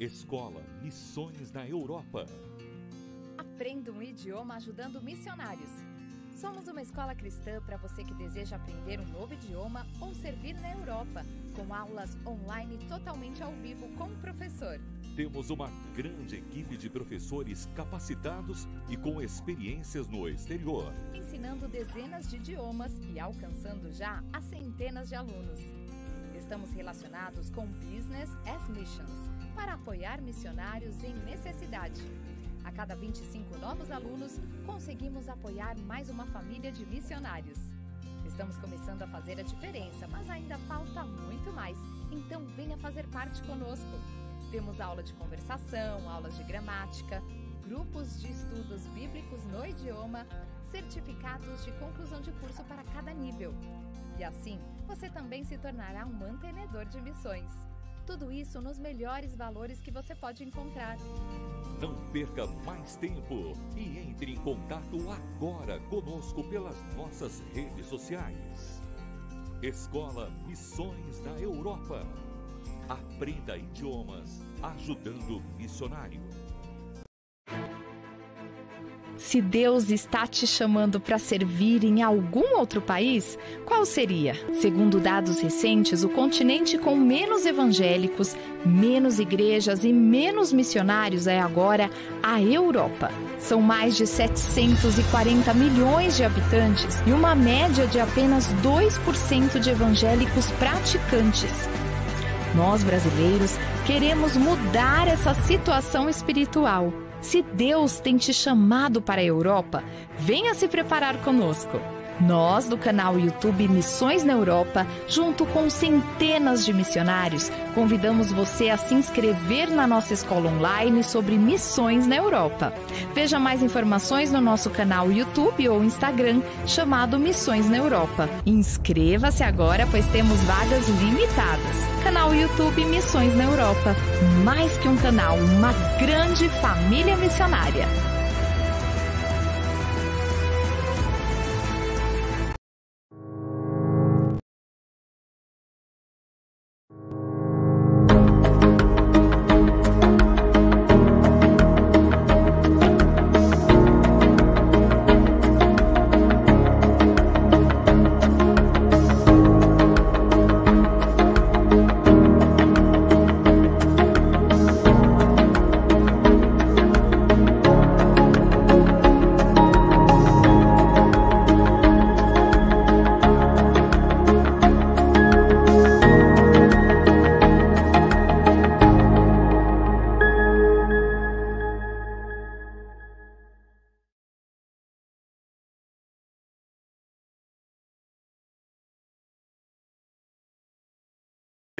Escola Missões na Europa. Aprenda um idioma ajudando missionários. Somos uma escola cristã para você que deseja aprender um novo idioma ou servir na Europa, com aulas online totalmente ao vivo com o professor. Temos uma grande equipe de professores capacitados e com experiências no exterior. Ensinando dezenas de idiomas e alcançando já a centenas de alunos. Estamos relacionados com Business as Missions para apoiar missionários em necessidade. A cada 25 novos alunos, conseguimos apoiar mais uma família de missionários. Estamos começando a fazer a diferença, mas ainda falta muito mais. Então venha fazer parte conosco. Temos aula de conversação, aulas de gramática, grupos de estudos bíblicos no idioma, certificados de conclusão de curso para cada nível. E assim, você também se tornará um mantenedor de missões. Tudo isso nos melhores valores que você pode encontrar. Não perca mais tempo e entre em contato agora conosco pelas nossas redes sociais. Escola Missões da Europa. Aprenda idiomas ajudando missionário. Se Deus está te chamando para servir em algum outro país, qual seria? Segundo dados recentes, o continente com menos evangélicos, menos igrejas e menos missionários é agora a Europa. São mais de 740 milhões de habitantes e uma média de apenas 2% de evangélicos praticantes. Nós, brasileiros, queremos mudar essa situação espiritual. Se Deus tem te chamado para a Europa, venha se preparar conosco. Nós, do canal YouTube Missões na Europa, junto com centenas de missionários, convidamos você a se inscrever na nossa escola online sobre missões na Europa. Veja mais informações no nosso canal YouTube ou Instagram, chamado Missões na Europa. Inscreva-se agora, pois temos vagas limitadas. Canal YouTube Missões na Europa. Mais que um canal, uma grande família missionária.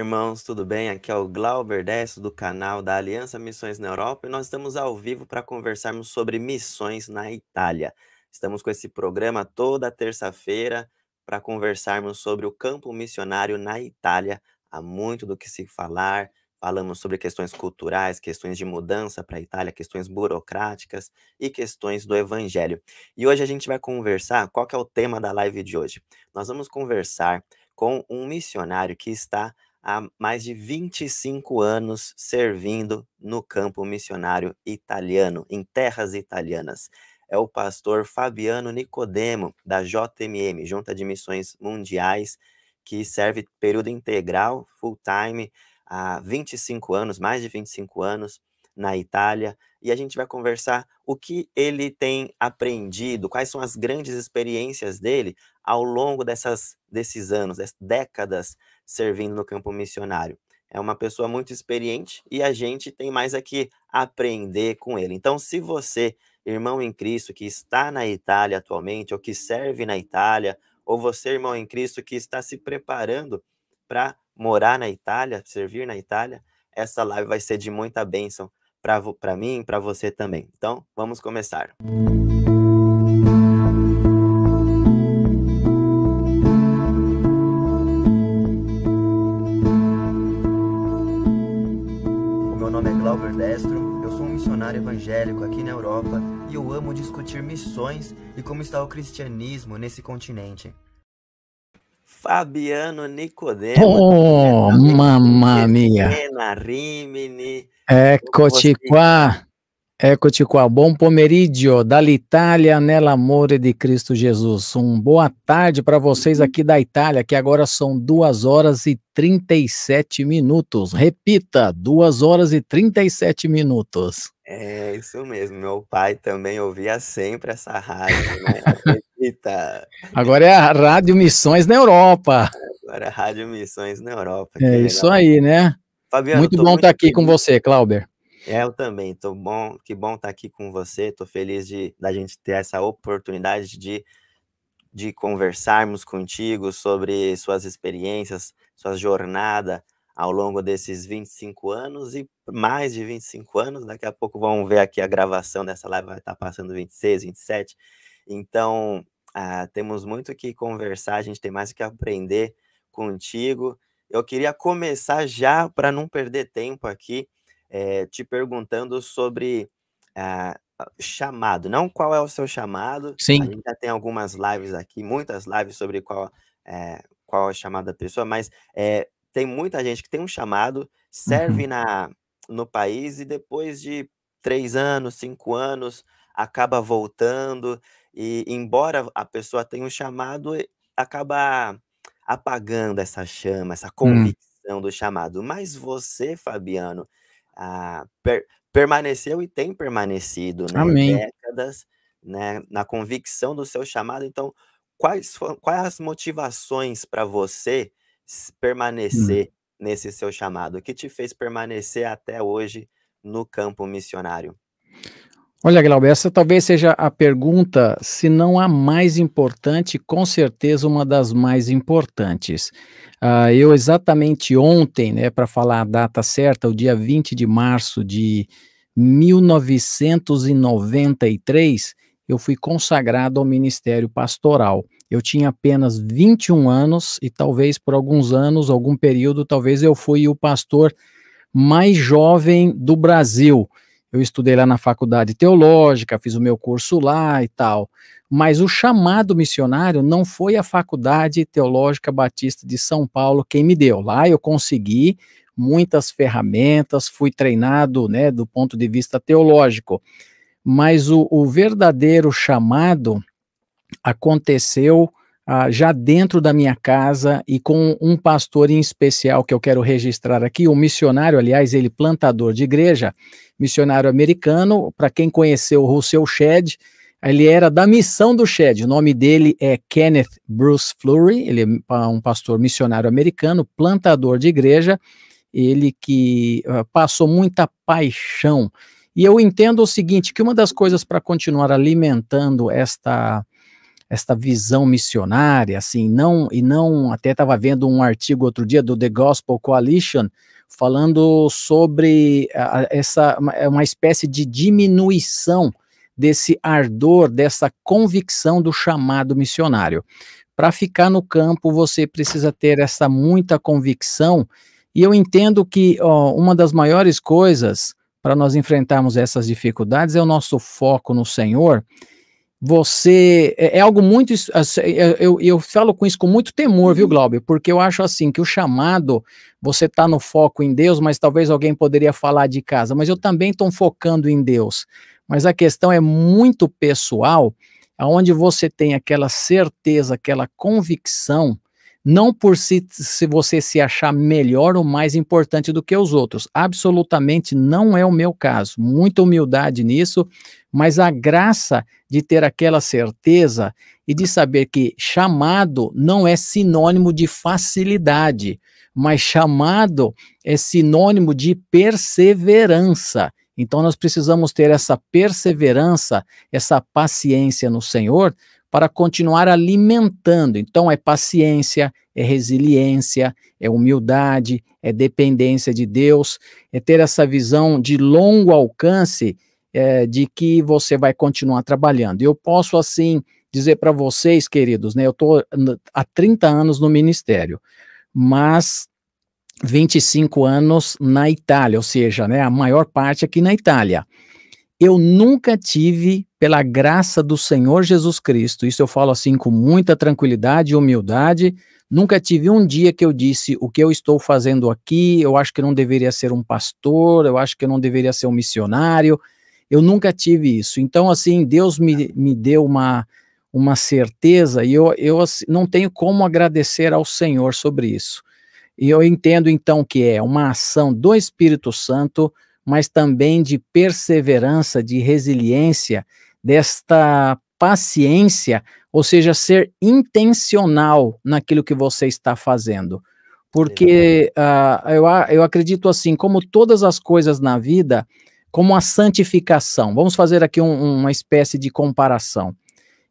Irmãos, tudo bem? Aqui é o Glauber Desso do canal da Aliança Missões na Europa e nós estamos ao vivo para conversarmos sobre missões na Itália. Estamos com esse programa toda terça-feira para conversarmos sobre o campo missionário na Itália. Há muito do que se falar. Falamos sobre questões culturais, questões de mudança para a Itália, questões burocráticas e questões do evangelho. E hoje a gente vai conversar, qual é o tema da live de hoje? Nós vamos conversar com um missionário que está há mais de 25 anos servindo no campo missionário italiano, em terras italianas. É o pastor Fabiano Nicodemo, da JMM, Junta de Missões Mundiais, que serve período integral, full time, há 25 anos, mais de 25 anos, na Itália, e a gente vai conversar o que ele tem aprendido, quais são as grandes experiências dele ao longo dessas, desses anos, dessas décadas servindo no campo missionário. É uma pessoa muito experiente e a gente tem mais aqui aprender com ele. Então, se você, irmão em Cristo, que está na Itália atualmente, ou que serve na Itália, ou você, irmão em Cristo, que está se preparando para morar na Itália, servir na Itália, essa live vai ser de muita bênção para mim e para você também. Então, vamos começar. Música missionário evangélico aqui na Europa e eu amo discutir missões e como está o cristianismo nesse continente. Fabiano Nicodemo. Oh, mamma mia. Rimini. Eccoci qua. Eccoci qua, buon pomeriggio dall'Italia nell'amore di Cristo Jesus. Um boa tarde para vocês aqui da Itália, que agora são 2 horas e 37 minutos. Repita, 2 horas e 37 minutos. É isso mesmo, meu pai também ouvia sempre essa rádio, né? Agora é a Rádio Missões na Europa. Agora é a Rádio Missões na Europa. É isso aí, né? Fabiano, muito bom estar aqui com você, Clauber. É, eu também, tô bom, que bom estar aqui com você, tô feliz de da gente ter essa oportunidade de, de conversarmos contigo sobre suas experiências, sua jornada ao longo desses 25 anos e mais de 25 anos, daqui a pouco vamos ver aqui a gravação dessa live, vai estar passando 26, 27, então ah, temos muito que conversar, a gente tem mais que aprender contigo, eu queria começar já, para não perder tempo aqui, é, te perguntando sobre ah, chamado, não qual é o seu chamado. Sim. A gente já tem algumas lives aqui, muitas lives sobre qual é, qual é o chamado da pessoa, mas é, tem muita gente que tem um chamado, serve uhum. na, no país e depois de três anos, cinco anos, acaba voltando e embora a pessoa tenha um chamado, acaba apagando essa chama, essa hum. convicção hum. do chamado. Mas você, Fabiano, ah, per, permaneceu e tem permanecido né, Amém. décadas né, na convicção do seu chamado. Então, quais, quais as motivações para você. Permanecer hum. nesse seu chamado? O que te fez permanecer até hoje no campo missionário? Olha, Glauber, essa talvez seja a pergunta, se não a mais importante, com certeza uma das mais importantes. Uh, eu exatamente ontem, né, para falar a data certa, o dia 20 de março de 1993, eu fui consagrado ao ministério pastoral. Eu tinha apenas 21 anos e talvez por alguns anos, algum período, talvez eu fui o pastor mais jovem do Brasil. Eu estudei lá na faculdade teológica, fiz o meu curso lá e tal. Mas o chamado missionário não foi a Faculdade Teológica Batista de São Paulo quem me deu. Lá eu consegui muitas ferramentas, fui treinado, né, do ponto de vista teológico. Mas o, o verdadeiro chamado aconteceu ah, já dentro da minha casa e com um pastor em especial que eu quero registrar aqui, um missionário, aliás, ele plantador de igreja, missionário americano, para quem conheceu o Russell Shedd, ele era da missão do Shed. O nome dele é Kenneth Bruce Flurry. Ele é um pastor missionário americano, plantador de igreja. Ele que uh, passou muita paixão. E eu entendo o seguinte: que uma das coisas para continuar alimentando esta esta visão missionária, assim, não e não até estava vendo um artigo outro dia do The Gospel Coalition falando sobre essa é uma espécie de diminuição desse ardor, dessa convicção do chamado missionário. Para ficar no campo, você precisa ter essa muita convicção, e eu entendo que ó, uma das maiores coisas para nós enfrentarmos essas dificuldades é o nosso foco no Senhor você é, é algo muito assim, é, eu, eu falo com isso com muito temor, viu, uhum. Glauber? Porque eu acho assim que o chamado você está no foco em Deus, mas talvez alguém poderia falar de casa, mas eu também estou focando em Deus. Mas a questão é muito pessoal, aonde você tem aquela certeza, aquela convicção não por si, se você se achar melhor ou mais importante do que os outros. Absolutamente não é o meu caso. Muita humildade nisso, mas a graça de ter aquela certeza e de saber que chamado não é sinônimo de facilidade, mas chamado é sinônimo de perseverança. Então nós precisamos ter essa perseverança, essa paciência no Senhor, para continuar alimentando. Então, é paciência, é resiliência, é humildade, é dependência de Deus, é ter essa visão de longo alcance é, de que você vai continuar trabalhando. Eu posso, assim, dizer para vocês, queridos, né? Eu estou há 30 anos no ministério, mas 25 anos na Itália, ou seja, né, a maior parte aqui na Itália. Eu nunca tive, pela graça do Senhor Jesus Cristo, isso eu falo assim com muita tranquilidade e humildade, Nunca tive um dia que eu disse o que eu estou fazendo aqui, eu acho que não deveria ser um pastor, eu acho que não deveria ser um missionário. Eu nunca tive isso. Então, assim, Deus me, me deu uma, uma certeza e eu, eu assim, não tenho como agradecer ao Senhor sobre isso. E eu entendo, então, que é uma ação do Espírito Santo, mas também de perseverança, de resiliência, desta paciência, ou seja, ser intencional naquilo que você está fazendo. Porque uh, eu, eu acredito assim, como todas as coisas na vida, como a santificação. Vamos fazer aqui um, uma espécie de comparação.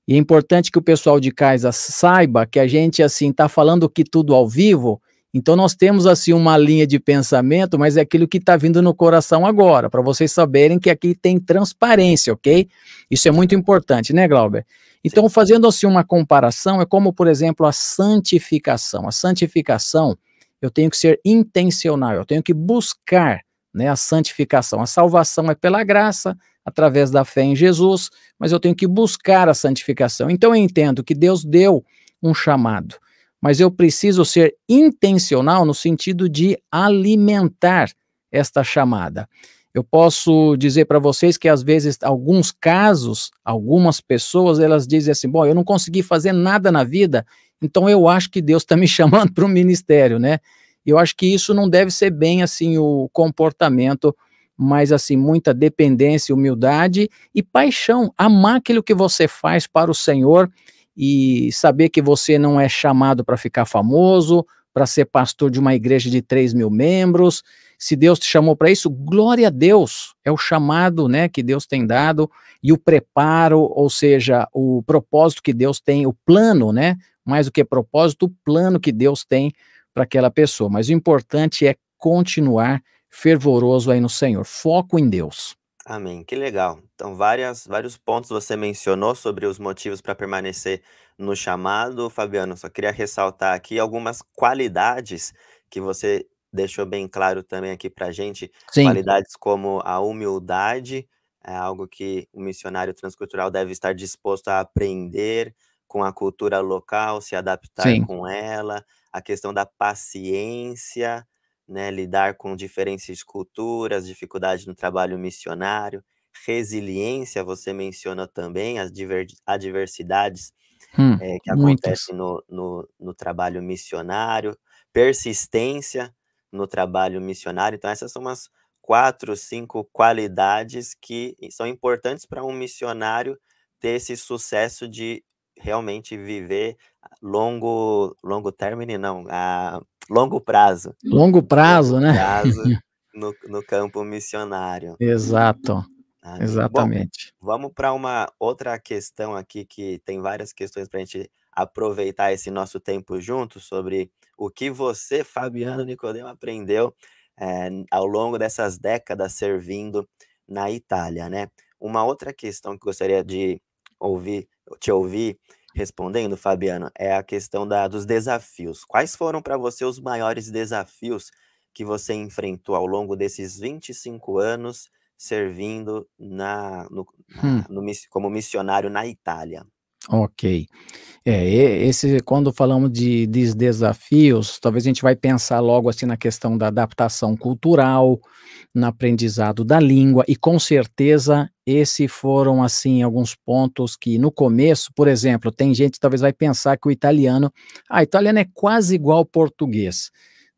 E é importante que o pessoal de casa saiba que a gente assim está falando que tudo ao vivo, então nós temos assim uma linha de pensamento, mas é aquilo que está vindo no coração agora, para vocês saberem que aqui tem transparência, ok? Isso é muito importante, né, Glauber? Então, fazendo assim uma comparação, é como, por exemplo, a santificação. A santificação, eu tenho que ser intencional, eu tenho que buscar né, a santificação. A salvação é pela graça, através da fé em Jesus, mas eu tenho que buscar a santificação. Então, eu entendo que Deus deu um chamado mas eu preciso ser intencional no sentido de alimentar esta chamada. Eu posso dizer para vocês que às vezes alguns casos, algumas pessoas, elas dizem assim: "Bom, eu não consegui fazer nada na vida, então eu acho que Deus está me chamando para o ministério, né?" Eu acho que isso não deve ser bem assim o comportamento, mas assim muita dependência, humildade e paixão, amar aquilo que você faz para o Senhor e saber que você não é chamado para ficar famoso, para ser pastor de uma igreja de 3 mil membros. Se Deus te chamou para isso, glória a Deus. É o chamado né, que Deus tem dado e o preparo, ou seja, o propósito que Deus tem, o plano, né? Mais do que propósito, o plano que Deus tem para aquela pessoa. Mas o importante é continuar fervoroso aí no Senhor. Foco em Deus. Amém, que legal. Então, várias, vários pontos você mencionou sobre os motivos para permanecer no chamado, Fabiano. Só queria ressaltar aqui algumas qualidades que você deixou bem claro também aqui para gente. Sim. Qualidades como a humildade, é algo que o missionário transcultural deve estar disposto a aprender com a cultura local, se adaptar Sim. com ela, a questão da paciência né, lidar com diferentes culturas, dificuldade no trabalho missionário, resiliência, você mencionou também as adversidades hum, é, que acontecem no, no, no, trabalho missionário, persistência no trabalho missionário. Então, essas são umas quatro, cinco qualidades que são importantes para um missionário ter esse sucesso de realmente viver longo, longo término, não, a longo prazo. Longo prazo, longo né? Prazo no, no campo missionário. Exato. Amém. Exatamente. Bom, vamos para uma outra questão aqui que tem várias questões para a gente aproveitar esse nosso tempo junto sobre o que você, Fabiano Nicodemo, aprendeu é, ao longo dessas décadas servindo na Itália, né? Uma outra questão que gostaria de ouvir, te ouvir respondendo, Fabiano, é a questão da, dos desafios. Quais foram para você os maiores desafios que você enfrentou ao longo desses 25 anos servindo na, no, hum. no, como missionário na Itália? Ok. É, esse, quando falamos de, de desafios, talvez a gente vai pensar logo assim na questão da adaptação cultural, no aprendizado da língua, e com certeza esses foram assim alguns pontos que no começo, por exemplo, tem gente que talvez vai pensar que o italiano, ah, italiano é quase igual ao português.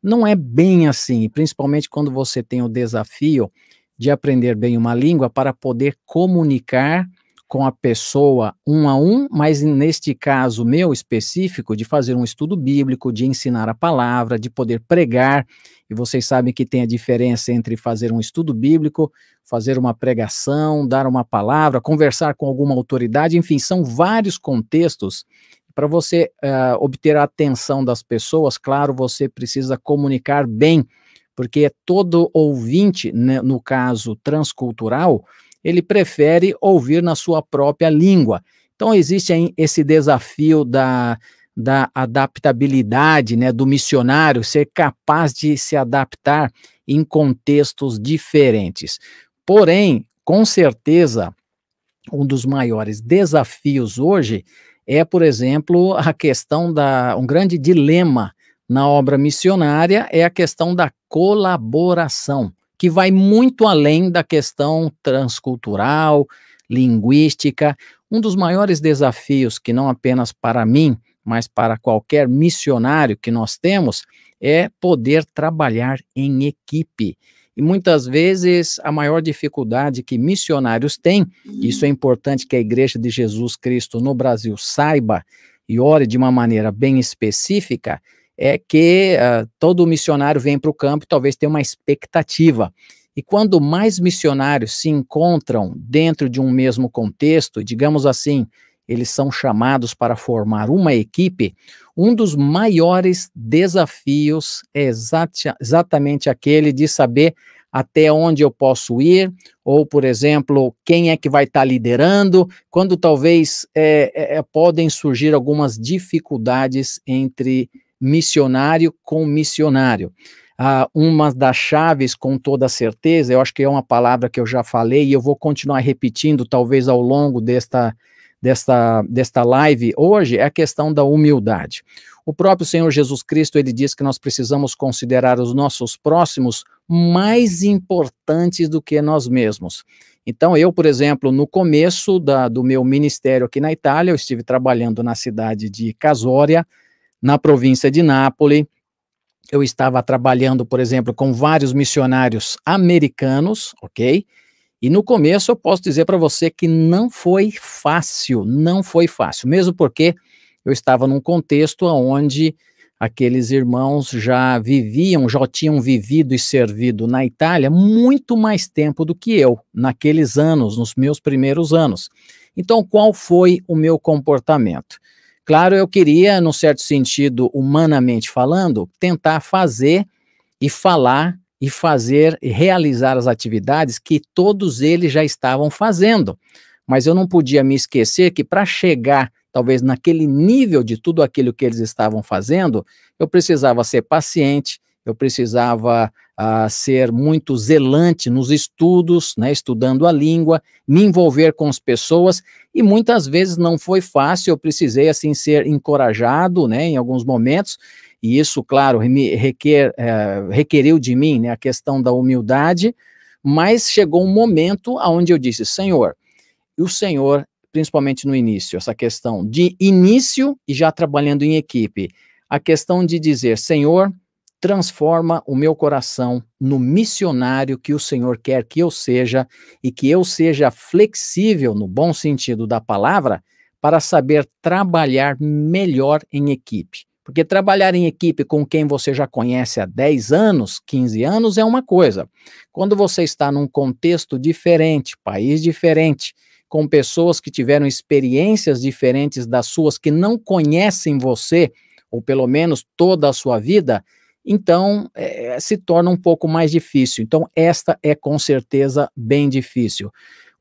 Não é bem assim, principalmente quando você tem o desafio de aprender bem uma língua para poder comunicar com a pessoa um a um, mas neste caso meu específico, de fazer um estudo bíblico, de ensinar a palavra, de poder pregar, e vocês sabem que tem a diferença entre fazer um estudo bíblico, fazer uma pregação, dar uma palavra, conversar com alguma autoridade, enfim, são vários contextos. Para você uh, obter a atenção das pessoas, claro, você precisa comunicar bem, porque todo ouvinte, né, no caso transcultural, ele prefere ouvir na sua própria língua. Então, existe esse desafio da, da adaptabilidade, né, do missionário ser capaz de se adaptar em contextos diferentes. Porém, com certeza, um dos maiores desafios hoje é, por exemplo, a questão da um grande dilema na obra missionária é a questão da colaboração, que vai muito além da questão transcultural, linguística. Um dos maiores desafios que não apenas para mim, mas para qualquer missionário que nós temos é poder trabalhar em equipe. E muitas vezes a maior dificuldade que missionários têm, isso é importante que a Igreja de Jesus Cristo no Brasil saiba e ore de uma maneira bem específica, é que uh, todo missionário vem para o campo e talvez tenha uma expectativa. E quando mais missionários se encontram dentro de um mesmo contexto, digamos assim, eles são chamados para formar uma equipe, um dos maiores desafios é exatamente aquele de saber até onde eu posso ir, ou, por exemplo, quem é que vai estar tá liderando, quando talvez é, é, é, podem surgir algumas dificuldades entre missionário com missionário. Ah, uma das chaves, com toda certeza, eu acho que é uma palavra que eu já falei e eu vou continuar repetindo, talvez ao longo desta desta, desta live hoje é a questão da humildade. O próprio Senhor Jesus Cristo, ele diz que nós precisamos considerar os nossos próximos mais importantes do que nós mesmos. Então, eu, por exemplo, no começo da, do meu ministério aqui na Itália, eu estive trabalhando na cidade de Casória, na província de Nápoles. Eu estava trabalhando, por exemplo, com vários missionários americanos, ok? E no começo eu posso dizer para você que não foi fácil, não foi fácil, mesmo porque eu estava num contexto onde aqueles irmãos já viviam, já tinham vivido e servido na Itália muito mais tempo do que eu, naqueles anos, nos meus primeiros anos. Então, qual foi o meu comportamento? Claro, eu queria, num certo sentido, humanamente falando, tentar fazer e falar e fazer e realizar as atividades que todos eles já estavam fazendo. Mas eu não podia me esquecer que para chegar talvez naquele nível de tudo aquilo que eles estavam fazendo, eu precisava ser paciente, eu precisava uh, ser muito zelante nos estudos, né, estudando a língua, me envolver com as pessoas, e muitas vezes não foi fácil, eu precisei, assim, ser encorajado, né, em alguns momentos, e isso, claro, me requer, é, requeriu de mim né, a questão da humildade, mas chegou um momento onde eu disse, Senhor, o Senhor, principalmente no início, essa questão de início e já trabalhando em equipe, a questão de dizer, Senhor, transforma o meu coração no missionário que o Senhor quer que eu seja e que eu seja flexível, no bom sentido da palavra, para saber trabalhar melhor em equipe. Porque trabalhar em equipe com quem você já conhece há 10 anos, 15 anos é uma coisa. Quando você está num contexto diferente, país diferente, com pessoas que tiveram experiências diferentes das suas, que não conhecem você, ou pelo menos toda a sua vida, então é, se torna um pouco mais difícil. Então, esta é com certeza bem difícil.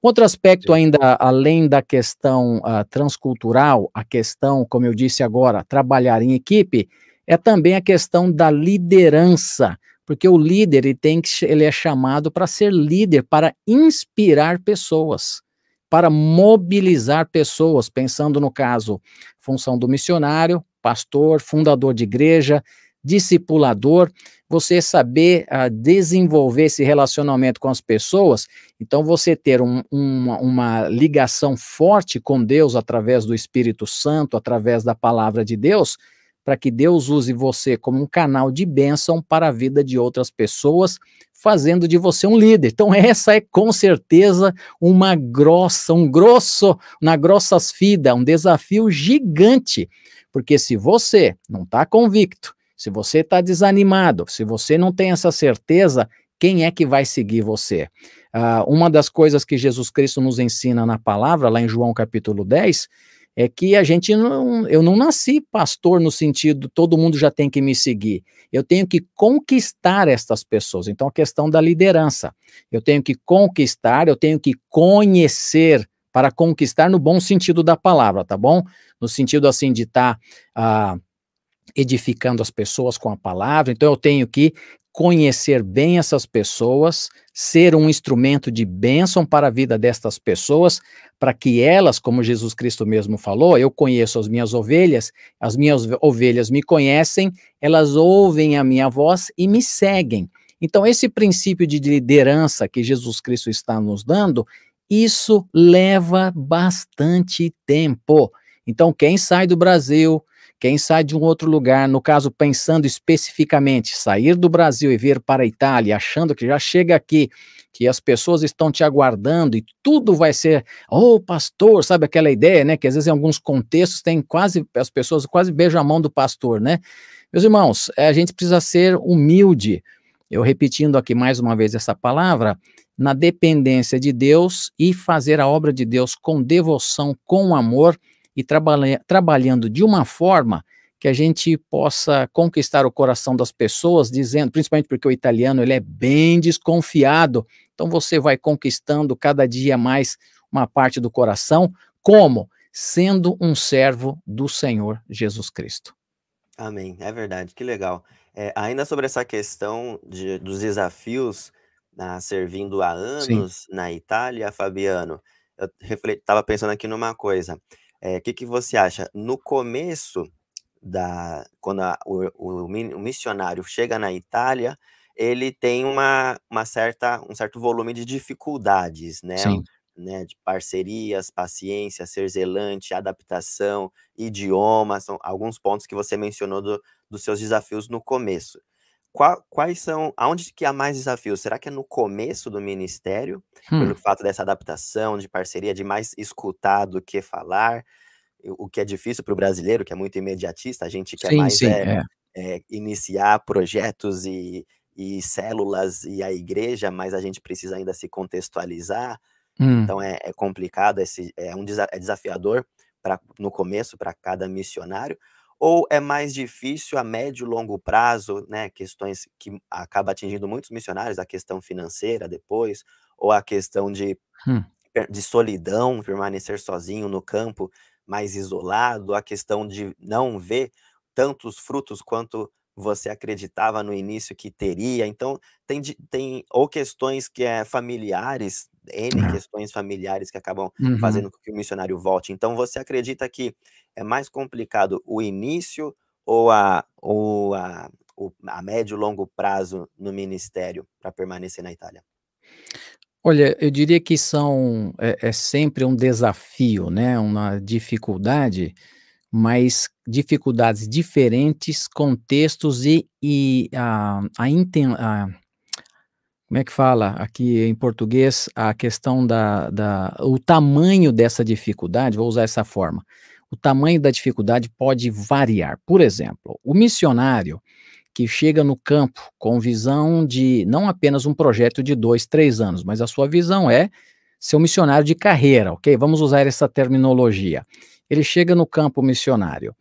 Outro aspecto ainda, além da questão uh, transcultural, a questão, como eu disse agora, trabalhar em equipe, é também a questão da liderança, porque o líder ele tem que, ele é chamado para ser líder, para inspirar pessoas, para mobilizar pessoas, pensando no caso, função do missionário, pastor, fundador de igreja, discipulador, você saber uh, desenvolver esse relacionamento com as pessoas, então você ter um, uma, uma ligação forte com Deus através do Espírito Santo, através da palavra de Deus, para que Deus use você como um canal de bênção para a vida de outras pessoas, fazendo de você um líder. Então essa é com certeza uma grossa, um grosso, na grossas fida, um desafio gigante, porque se você não está convicto, se você está desanimado, se você não tem essa certeza, quem é que vai seguir você? Uh, uma das coisas que Jesus Cristo nos ensina na palavra, lá em João capítulo 10, é que a gente não, eu não nasci pastor no sentido todo mundo já tem que me seguir. Eu tenho que conquistar estas pessoas. Então a questão da liderança. Eu tenho que conquistar, eu tenho que conhecer para conquistar no bom sentido da palavra, tá bom? No sentido assim de estar tá, uh, edificando as pessoas com a palavra, então eu tenho que conhecer bem essas pessoas, ser um instrumento de bênção para a vida destas pessoas, para que elas, como Jesus Cristo mesmo falou, eu conheço as minhas ovelhas, as minhas ovelhas me conhecem, elas ouvem a minha voz e me seguem. Então, esse princípio de liderança que Jesus Cristo está nos dando, isso leva bastante tempo. Então, quem sai do Brasil, quem sai de um outro lugar, no caso, pensando especificamente, sair do Brasil e vir para a Itália, achando que já chega aqui, que as pessoas estão te aguardando e tudo vai ser, oh, pastor, sabe aquela ideia, né? Que às vezes em alguns contextos tem quase, as pessoas quase beijam a mão do pastor, né? Meus irmãos, eh, a gente precisa ser humilde. Eu repetindo aqui mais uma vez essa palavra, na dependência de Deus e fazer a obra de Deus com devoção, com amor e trabalha, trabalhando de uma forma que a gente possa conquistar o coração das pessoas, dizendo, principalmente porque o italiano ele é bem desconfiado, então você vai conquistando cada dia mais uma parte do coração, como sendo um servo do Senhor Jesus Cristo. Amém, é verdade, que legal. É, ainda sobre essa questão de, dos desafios na, servindo há anos Sim. na Itália, Fabiano, eu estava pensando aqui numa coisa. É, que que você acha? No começo da quando a o o o missionário chega na Itália, ele tem uma uma certa um certo volume de dificuldades, né, Sim. né, de parcerias, paciência, ser zelante, adaptação, idioma, são alguns pontos que você mencionou do dos seus desafios no começo. Qua quais são aonde que há mais desafios? Será que é no começo do ministério, pelo Hum. fato dessa adaptação, de parceria, de mais escutar do que falar, o que é difícil para o brasileiro, que é muito imediatista, a gente quer Sim, mais sim, é é. é iniciar projetos e e células e a igreja, mas a gente precisa ainda se contextualizar, Hum. então é é complicado esse é um é desafiador pra no começo para cada missionário, ou é mais difícil a médio e longo prazo, né, questões que acaba atingindo muitos missionários, a questão financeira depois, ou a questão de Hum. de solidão, permanecer sozinho no campo, mais isolado, a questão de não ver tantos frutos quanto você acreditava no início que teria, então tem tem ou questões que é familiares, N É. questões familiares que acabam Uhum. fazendo com que o missionário volte. Então você acredita que é mais complicado o início ou a ou a o a médio e longo prazo no ministério para permanecer na Itália? Olha, eu diria que são é é sempre um desafio, né, uma dificuldade, mas dificuldades diferentes, contextos e e a a inten a como é que fala aqui em português, a questão da da o tamanho dessa dificuldade, vou usar essa forma, o tamanho da dificuldade pode variar. Por exemplo, o missionário que chega no campo com visão de não apenas um projeto de 2, 3 anos, mas a sua visão é ser um missionário de carreira, ok? Vamos usar essa terminologia. Ele chega no campo missionário.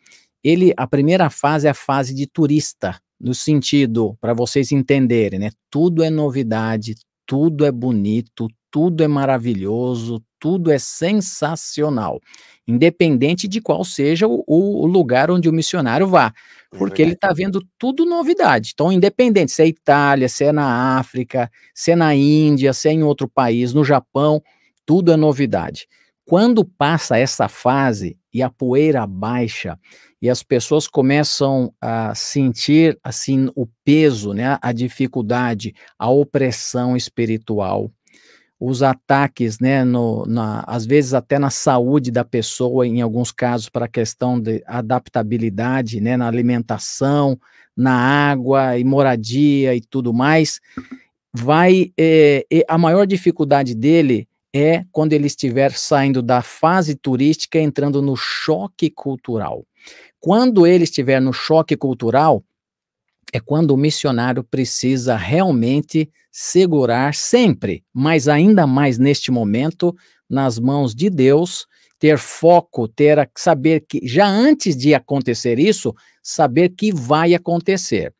Ele, a primeira fase é a fase de turista, no sentido, para vocês entenderem, né? Tudo é novidade, tudo é bonito, tudo é maravilhoso, tudo é sensacional, independente de qual seja o o lugar onde o missionário vá, É porque ele está vendo tudo novidade. Então, independente se é Itália, se é na África, se é na Índia, se é em outro país, no Japão, tudo é novidade. Quando passa essa fase e a poeira baixa e as pessoas começam a sentir, assim, o peso, né, a dificuldade, a opressão espiritual, os ataques, né, no na às vezes até na saúde da pessoa, em alguns casos para a questão de adaptabilidade, né, na alimentação, na água e moradia e tudo mais, vai, e a maior dificuldade dele é quando ele estiver saindo da fase turística, entrando no choque cultural. Quando ele estiver no choque cultural, é quando o missionário precisa realmente segurar sempre, mas ainda mais neste momento, nas mãos de Deus, ter foco, ter saber que já antes de acontecer isso, saber que vai acontecer.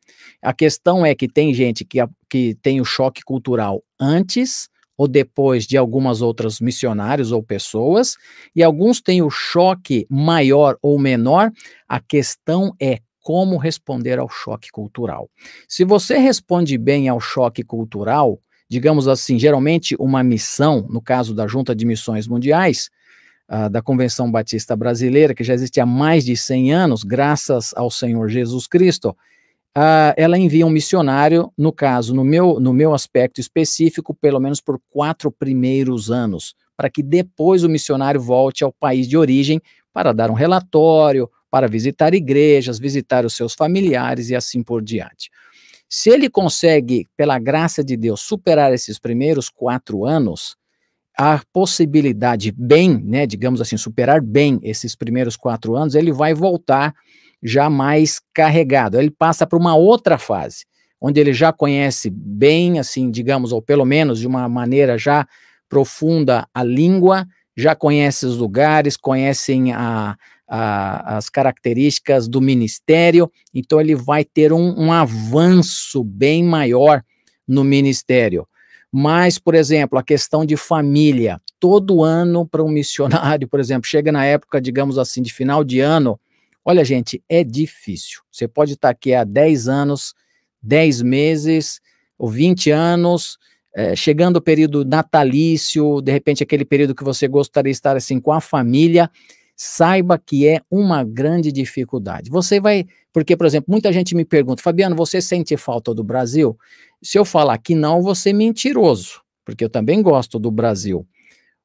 A questão é que tem gente que que tem o choque cultural antes ou depois de algumas outras missionários ou pessoas, e alguns têm o choque maior ou menor, a questão é como responder ao choque cultural. Se você responde bem ao choque cultural, digamos assim, geralmente uma missão, no caso da Junta de Missões Mundiais, uh, da Convenção Batista Brasileira, que já existe há mais de 100 anos, graças ao Senhor Jesus Cristo, uh, ela envia um missionário, no caso, no meu, no meu aspecto específico, pelo menos por quatro primeiros anos, para que depois o missionário volte ao país de origem para dar um relatório, para visitar igrejas, visitar os seus familiares e assim por diante. Se ele consegue, pela graça de Deus, superar esses primeiros quatro anos, a possibilidade bem, né, digamos assim, superar bem esses primeiros quatro anos, ele vai voltar já mais carregado. Ele passa para uma outra fase, onde ele já conhece bem, assim, digamos, ou pelo menos de uma maneira já profunda a língua, já conhece os lugares, conhecem a, a, as características do ministério, então ele vai ter um, um avanço bem maior no ministério. Mas, por exemplo, a questão de família. Todo ano, para um missionário, por exemplo, chega na época, digamos assim, de final de ano. Olha, gente, é difícil. Você pode estar aqui há 10 anos, 10 meses, ou 20 anos, é, chegando o período natalício, de repente aquele período que você gostaria de estar assim com a família, saiba que é uma grande dificuldade. Você vai, porque, por exemplo, muita gente me pergunta, Fabiano, você sente falta do Brasil? Se eu falar que não, você é mentiroso, porque eu também gosto do Brasil.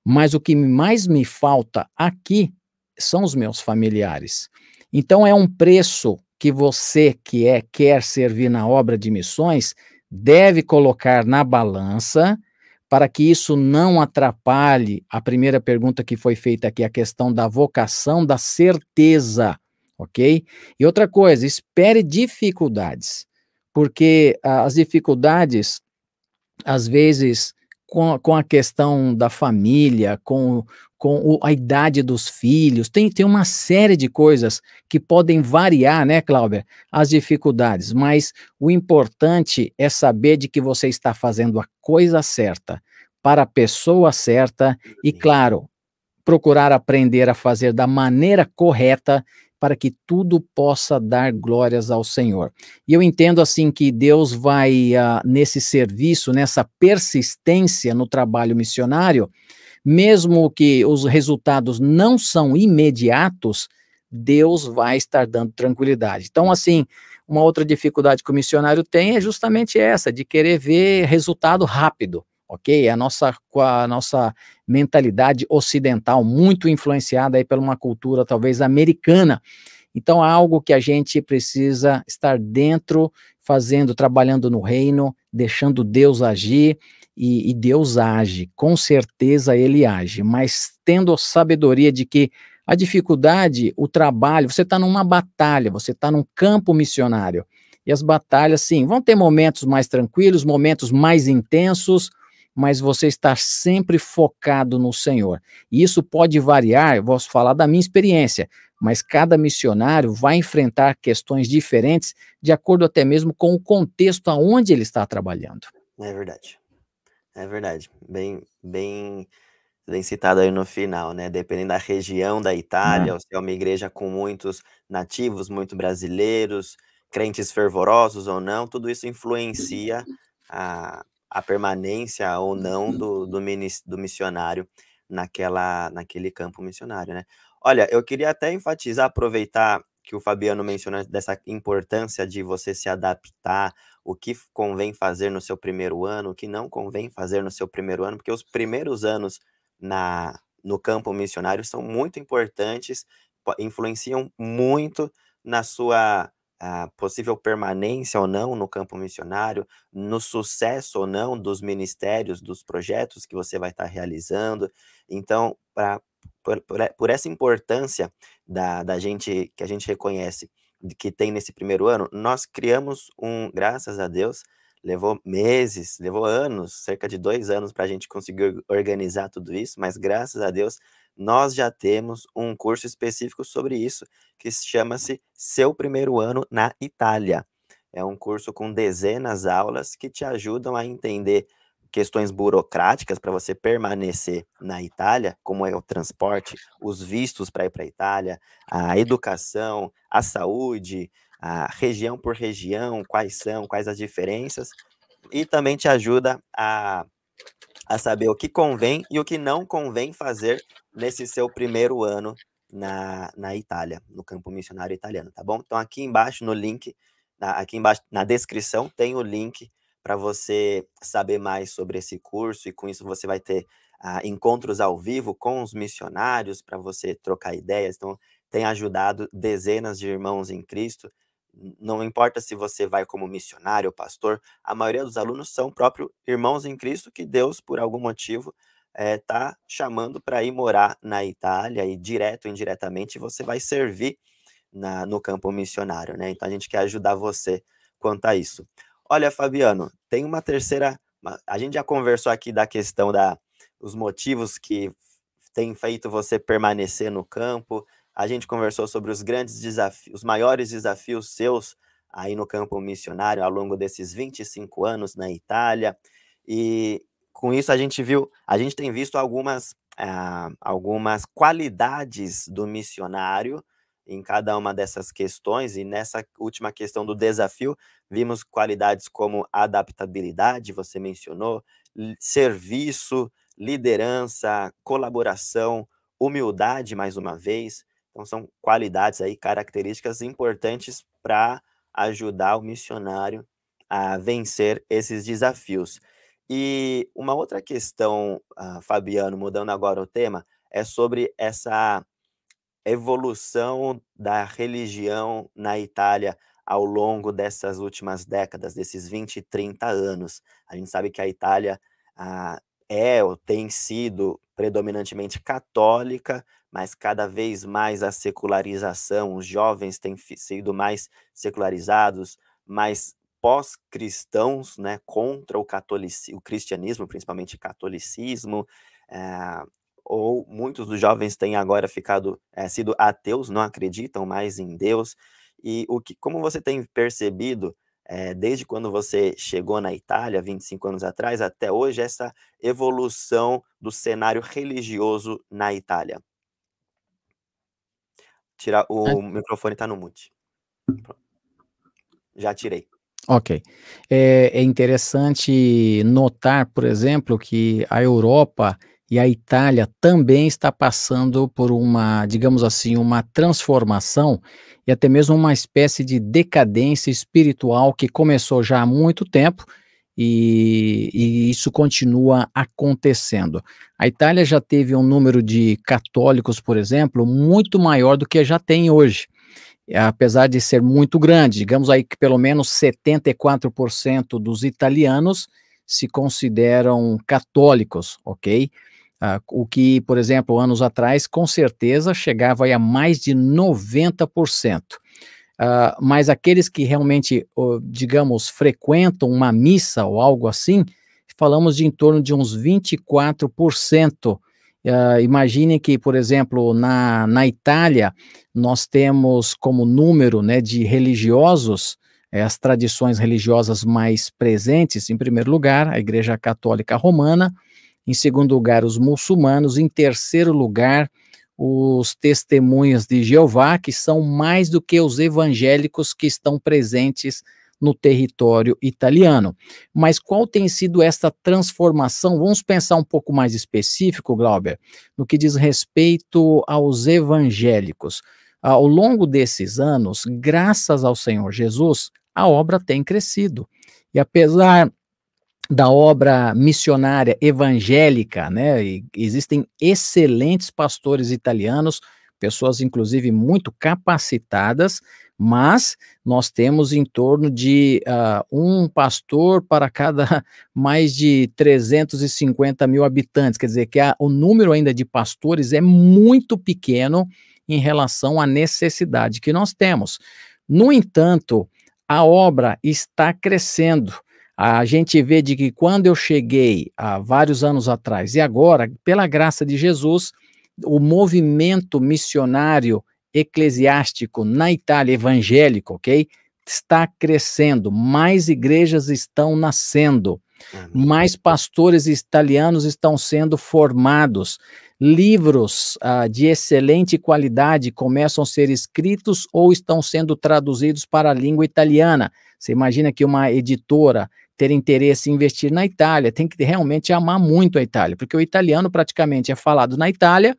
Mas o que mais me falta aqui são os meus familiares. Então é um preço que você que é quer servir na obra de missões deve colocar na balança para que isso não atrapalhe a primeira pergunta que foi feita aqui, a questão da vocação, da certeza, ok? E outra coisa, espere dificuldades, porque ah, as dificuldades, às vezes, com, com a questão da família, com, com o, a idade dos filhos, tem, tem uma série de coisas que podem variar, né, Cláudia, as dificuldades, mas o importante é saber de que você está fazendo a coisa certa, para a pessoa certa e, claro, procurar aprender a fazer da maneira correta para que tudo possa dar glórias ao Senhor. E eu entendo assim que Deus vai, uh, nesse serviço, nessa persistência no trabalho missionário, mesmo que os resultados não são imediatos, Deus vai estar dando tranquilidade. Então, assim, uma outra dificuldade que o missionário tem é justamente essa, de querer ver resultado rápido ok? A nossa, a nossa mentalidade ocidental, muito influenciada aí por uma cultura talvez americana. Então, é algo que a gente precisa estar dentro, fazendo, trabalhando no reino, deixando Deus agir, e, e Deus age, com certeza ele age, mas tendo a sabedoria de que a dificuldade, o trabalho, você está numa batalha, você está num campo missionário. E as batalhas, sim, vão ter momentos mais tranquilos, momentos mais intensos, mas você está sempre focado no Senhor. E isso pode variar, eu vou falar da minha experiência, mas cada missionário vai enfrentar questões diferentes de acordo até mesmo com o contexto aonde ele está trabalhando. É verdade. É verdade. Bem, bem, bem citado aí no final, né? Dependendo da região da Itália, ou se é uma igreja com muitos nativos, muito brasileiros, crentes fervorosos ou não, tudo isso influencia a, a permanência ou não do, do, do missionário naquela, naquele campo missionário, né? Olha, eu queria até enfatizar, aproveitar que o Fabiano mencionou dessa importância de você se adaptar, o que convém fazer no seu primeiro ano, o que não convém fazer no seu primeiro ano, porque os primeiros anos na, no campo missionário são muito importantes, influenciam muito na sua a possível permanência ou não no campo missionário, no sucesso ou não dos ministérios, dos projetos que você vai estar realizando. Então, pra, por, por, essa importância da, da gente, que a gente reconhece que tem nesse primeiro ano, nós criamos um, graças a Deus, levou meses, levou anos, cerca de dois anos para a gente conseguir organizar tudo isso, mas graças a Deus nós já temos um curso específico sobre isso, que chama-se Seu Primeiro Ano na Itália. É um curso com dezenas de aulas que te ajudam a entender questões burocráticas para você permanecer na Itália, como é o transporte, os vistos para ir para a Itália, a educação, a saúde, a região por região, quais são, quais as diferenças, e também te ajuda a, a saber o que convém e o que não convém fazer nesse seu primeiro ano na, na Itália, no campo missionário italiano, tá bom? Então aqui embaixo no link, na, aqui embaixo na descrição tem o link para você saber mais sobre esse curso e com isso você vai ter uh, encontros ao vivo com os missionários para você trocar ideias. Então tem ajudado dezenas de irmãos em Cristo. Não importa se você vai como missionário ou pastor, a maioria dos alunos são próprios irmãos em Cristo que Deus, por algum motivo, está eh, chamando para ir morar na Itália e direto ou indiretamente você vai servir na, no campo missionário, né? Então a gente quer ajudar você quanto a isso. Olha, Fabiano, tem uma terceira. A gente já conversou aqui da questão da os motivos que têm feito você permanecer no campo. A gente conversou sobre os grandes desafios, os maiores desafios seus aí no campo missionário ao longo desses 25 anos na Itália. E com isso a gente viu, a gente tem visto algumas, uh, algumas qualidades do missionário em cada uma dessas questões, e nessa última questão do desafio, vimos qualidades como adaptabilidade, você mencionou, serviço, liderança, colaboração, humildade, mais uma vez. Então, são qualidades aí, características importantes para ajudar o missionário a vencer esses desafios. E uma outra questão, uh, Fabiano, mudando agora o tema, é sobre essa evolução da religião na Itália ao longo dessas últimas décadas, desses 20, 30 anos. A gente sabe que a Itália uh, é ou tem sido predominantemente católica, mas cada vez mais a secularização, os jovens têm sido mais secularizados, mais pós-cristãos, né, contra o, catolicismo, o cristianismo, principalmente catolicismo, é, ou muitos dos jovens têm agora ficado é, sido ateus, não acreditam mais em Deus. E o que, como você tem percebido é, desde quando você chegou na Itália, 25 anos atrás, até hoje, essa evolução do cenário religioso na Itália? Tirar o é. microfone está no mute. Já tirei. Ok. É, é interessante notar, por exemplo, que a Europa e a Itália também está passando por uma, digamos assim, uma transformação e até mesmo uma espécie de decadência espiritual que começou já há muito tempo e, e, isso continua acontecendo. A Itália já teve um número de católicos, por exemplo, muito maior do que já tem hoje apesar de ser muito grande, digamos aí que pelo menos 74% dos italianos se consideram católicos, ok? Uh, o que, por exemplo, anos atrás, com certeza chegava a mais de 90%. Uh, ah, mas aqueles que realmente, uh, digamos, frequentam uma missa ou algo assim, falamos de em torno de uns 24%. Uh, imagine que, por exemplo, na, na Itália, nós temos como número né, de religiosos, é, as tradições religiosas mais presentes, em primeiro lugar, a Igreja Católica Romana, em segundo lugar, os muçulmanos, em terceiro lugar, os testemunhas de Jeová, que são mais do que os evangélicos que estão presentes no território italiano. Mas qual tem sido essa transformação? Vamos pensar um pouco mais específico, Glauber, no que diz respeito aos evangélicos. Ao longo desses anos, graças ao Senhor Jesus, a obra tem crescido. E apesar da obra missionária evangélica, né, existem excelentes pastores italianos, pessoas inclusive muito capacitadas, mas nós temos em torno de uh, um pastor para cada mais de 350 mil habitantes, quer dizer que a, o número ainda de pastores é muito pequeno em relação à necessidade que nós temos. No entanto, a obra está crescendo. A gente vê de que quando eu cheguei há vários anos atrás e agora, pela graça de Jesus, o movimento missionário eclesiástico na Itália, evangélico, ok? Está crescendo, mais igrejas estão nascendo. mais pastores italianos estão sendo formados, livros uh, de excelente qualidade começam a ser escritos ou estão sendo traduzidos para a língua italiana. Você imagina que uma editora ter interesse em investir na Itália tem que realmente amar muito a Itália, porque o italiano praticamente é falado na Itália,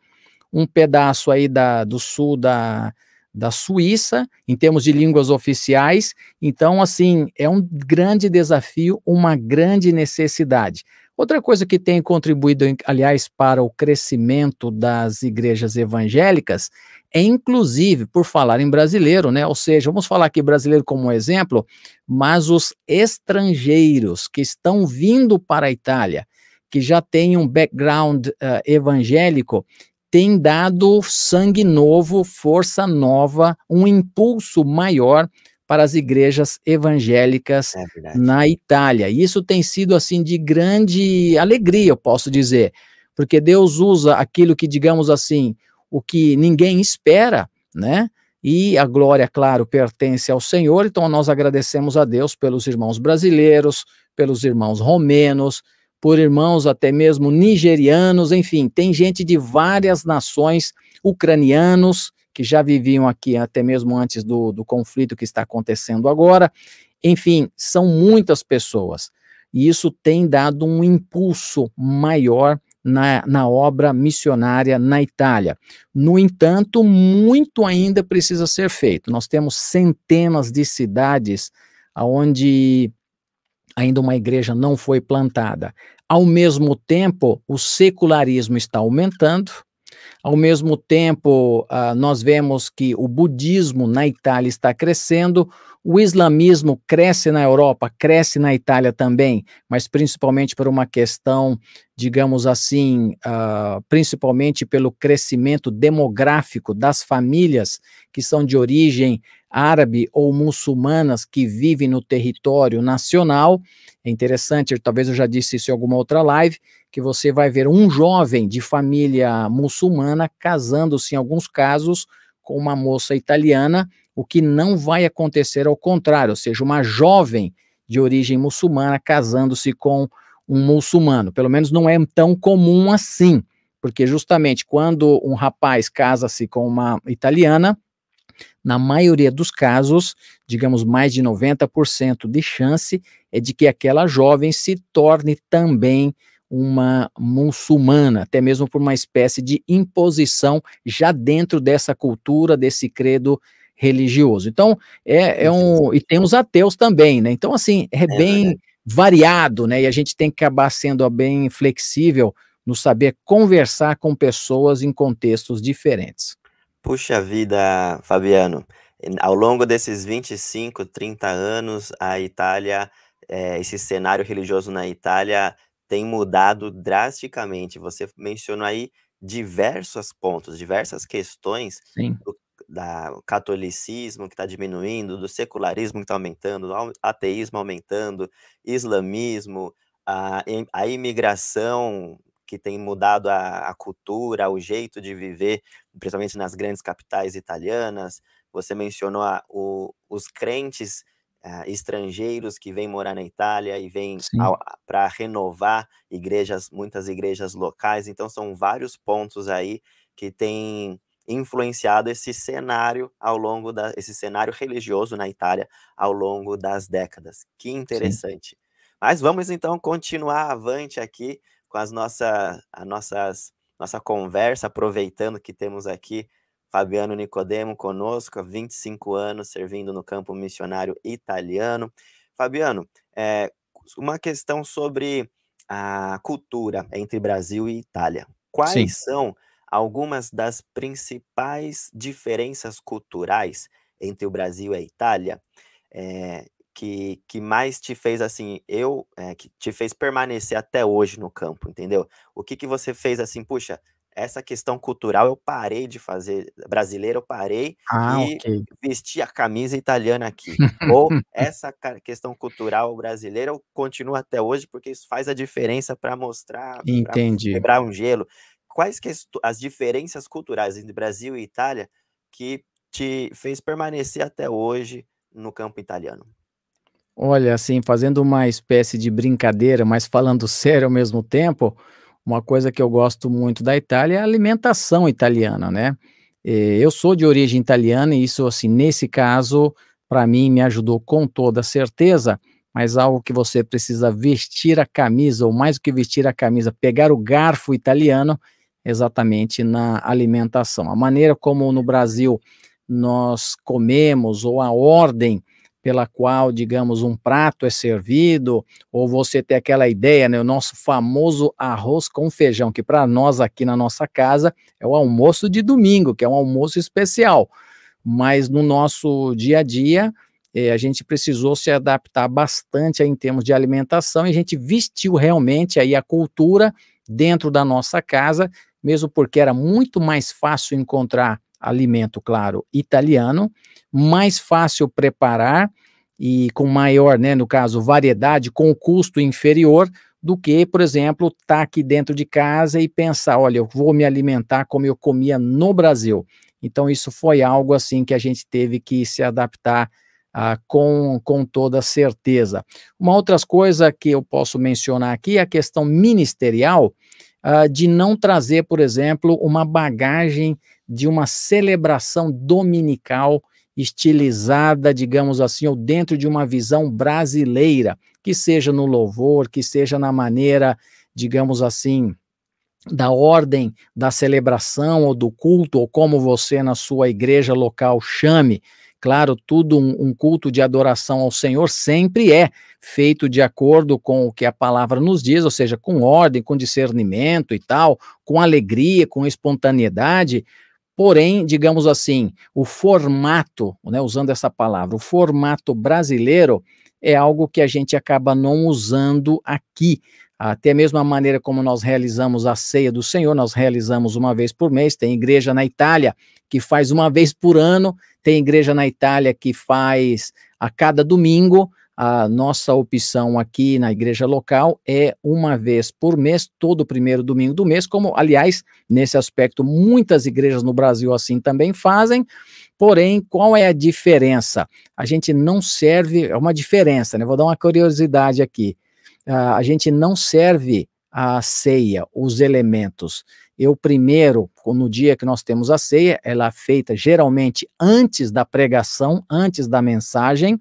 um pedaço aí da, do sul da, da Suíça, em termos de línguas oficiais. Então, assim, é um grande desafio, uma grande necessidade. Outra coisa que tem contribuído, aliás, para o crescimento das igrejas evangélicas é, inclusive, por falar em brasileiro, né? Ou seja, vamos falar aqui brasileiro como um exemplo, mas os estrangeiros que estão vindo para a Itália, que já têm um background uh, evangélico, tem dado sangue novo, força nova, um impulso maior para as igrejas evangélicas é na Itália. E isso tem sido assim de grande alegria, eu posso dizer, porque Deus usa aquilo que digamos assim, o que ninguém espera, né? E a glória, claro, pertence ao Senhor, então nós agradecemos a Deus pelos irmãos brasileiros, pelos irmãos romenos, por irmãos até mesmo nigerianos, enfim, tem gente de várias nações, ucranianos, que já viviam aqui até mesmo antes do, do conflito que está acontecendo agora. Enfim, são muitas pessoas. E isso tem dado um impulso maior na, na obra missionária na Itália. No entanto, muito ainda precisa ser feito. Nós temos centenas de cidades onde ainda uma igreja não foi plantada. Ao mesmo tempo, o secularismo está aumentando. Ao mesmo tempo, uh, nós vemos que o budismo na Itália está crescendo, o islamismo cresce na Europa, cresce na Itália também, mas principalmente por uma questão, digamos assim, uh, principalmente pelo crescimento demográfico das famílias que são de origem árabe ou muçulmanas que vivem no território nacional. É interessante, talvez eu já disse isso em alguma outra live, que você vai ver um jovem de família muçulmana casando-se, em alguns casos, com uma moça italiana o que não vai acontecer ao contrário, ou seja, uma jovem de origem muçulmana casando-se com um muçulmano. Pelo menos não é tão comum assim, porque justamente quando um rapaz casa-se com uma italiana, na maioria dos casos, digamos mais de 90% de chance é de que aquela jovem se torne também uma muçulmana, até mesmo por uma espécie de imposição já dentro dessa cultura, desse credo religioso. Então, é, é um. E tem os ateus também, né? Então, assim, é, é bem variado, né? E a gente tem que acabar sendo bem flexível no saber conversar com pessoas em contextos diferentes. Puxa vida, Fabiano. Ao longo desses 25, 30 anos, a Itália, é, esse cenário religioso na Itália tem mudado drasticamente. Você mencionou aí diversos pontos, diversas questões Sim. do da catolicismo que está diminuindo, do secularismo que está aumentando, do ateísmo aumentando, islamismo, a, a imigração que tem mudado a, a, cultura, o jeito de viver, principalmente nas grandes capitais italianas. Você mencionou a, o, os crentes uh, estrangeiros que vêm morar na Itália e vêm para renovar igrejas, muitas igrejas locais. Então, são vários pontos aí que têm influenciado esse cenário ao longo da esse cenário religioso na Itália ao longo das décadas. Que interessante. Sim. Mas vamos então continuar avante aqui com as nossa, a nossas, nossa conversa, aproveitando que temos aqui Fabiano Nicodemo conosco, há 25 anos, servindo no campo missionário italiano. Fabiano, é, uma questão sobre a cultura entre Brasil e Itália. Quais Sim. são algumas das principais diferenças culturais entre o Brasil e a Itália, é, que, que mais te fez assim, eu, é, que te fez permanecer até hoje no campo, entendeu? O que que você fez assim, puxa, essa questão cultural eu parei de fazer, brasileira eu parei ah, e okay. vesti a camisa italiana aqui. Ou essa questão cultural brasileira eu continuo até hoje porque isso faz a diferença para mostrar, Entendi. quebrar um gelo quais que as diferenças culturais entre Brasil e Itália que te fez permanecer até hoje no campo italiano? Olha, assim, fazendo uma espécie de brincadeira, mas falando sério ao mesmo tempo, uma coisa que eu gosto muito da Itália é a alimentação italiana, né? Eh, eu sou de origem italiana e isso, assim, nesse caso, para mim, me ajudou com toda certeza, mas algo que você precisa vestir a camisa, ou mais do que vestir a camisa, pegar o garfo italiano, exatamente na alimentação. A maneira como no Brasil nós comemos, ou a ordem pela qual, digamos, um prato é servido, ou você tem aquela ideia, né, o nosso famoso arroz com feijão, que para nós aqui na nossa casa é o almoço de domingo, que é um almoço especial, mas no nosso dia a dia, eh, a gente precisou se adaptar bastante em termos de alimentação e a gente vestiu realmente aí a cultura dentro da nossa casa, mesmo porque era muito mais fácil encontrar alimento, claro, italiano, mais fácil preparar e com maior, né, no caso, variedade, com custo inferior, do que, por exemplo, estar tá aqui dentro de casa e pensar, olha, eu vou me alimentar como eu comia no Brasil. Então, isso foi algo assim que a gente teve que se adaptar ah, com, com toda certeza. Uma outra coisa que eu posso mencionar aqui é a questão ministerial ah, de não trazer, por exemplo, uma bagagem de uma celebração dominical estilizada, digamos assim, ou dentro de uma visão brasileira, que seja no louvor, que seja na maneira, digamos assim, da ordem da celebração ou do culto, ou como você na sua igreja local chame. Claro, tudo um, um, culto de adoração ao Senhor sempre é feito de acordo com o que a palavra nos diz, ou seja, com ordem, com discernimento e tal, com alegria, com espontaneidade. Porém, digamos assim, o formato, né, usando essa palavra, o formato brasileiro é algo que a gente acaba não usando aqui. Até mesmo a maneira como nós realizamos a ceia do Senhor, nós realizamos uma vez por mês. Tem igreja na Itália que faz uma vez por ano, tem igreja na Itália que faz a cada domingo. A nossa opção aqui na igreja local é uma vez por mês, todo primeiro domingo do mês, como, aliás, nesse aspecto, muitas igrejas no Brasil assim também fazem. Porém, qual é a diferença? A gente não serve, é uma diferença, né? Vou dar uma curiosidade aqui. Uh, a gente não serve a ceia, os elementos eu primeiro, no dia que nós temos a ceia, ela é feita geralmente antes da pregação, antes da mensagem,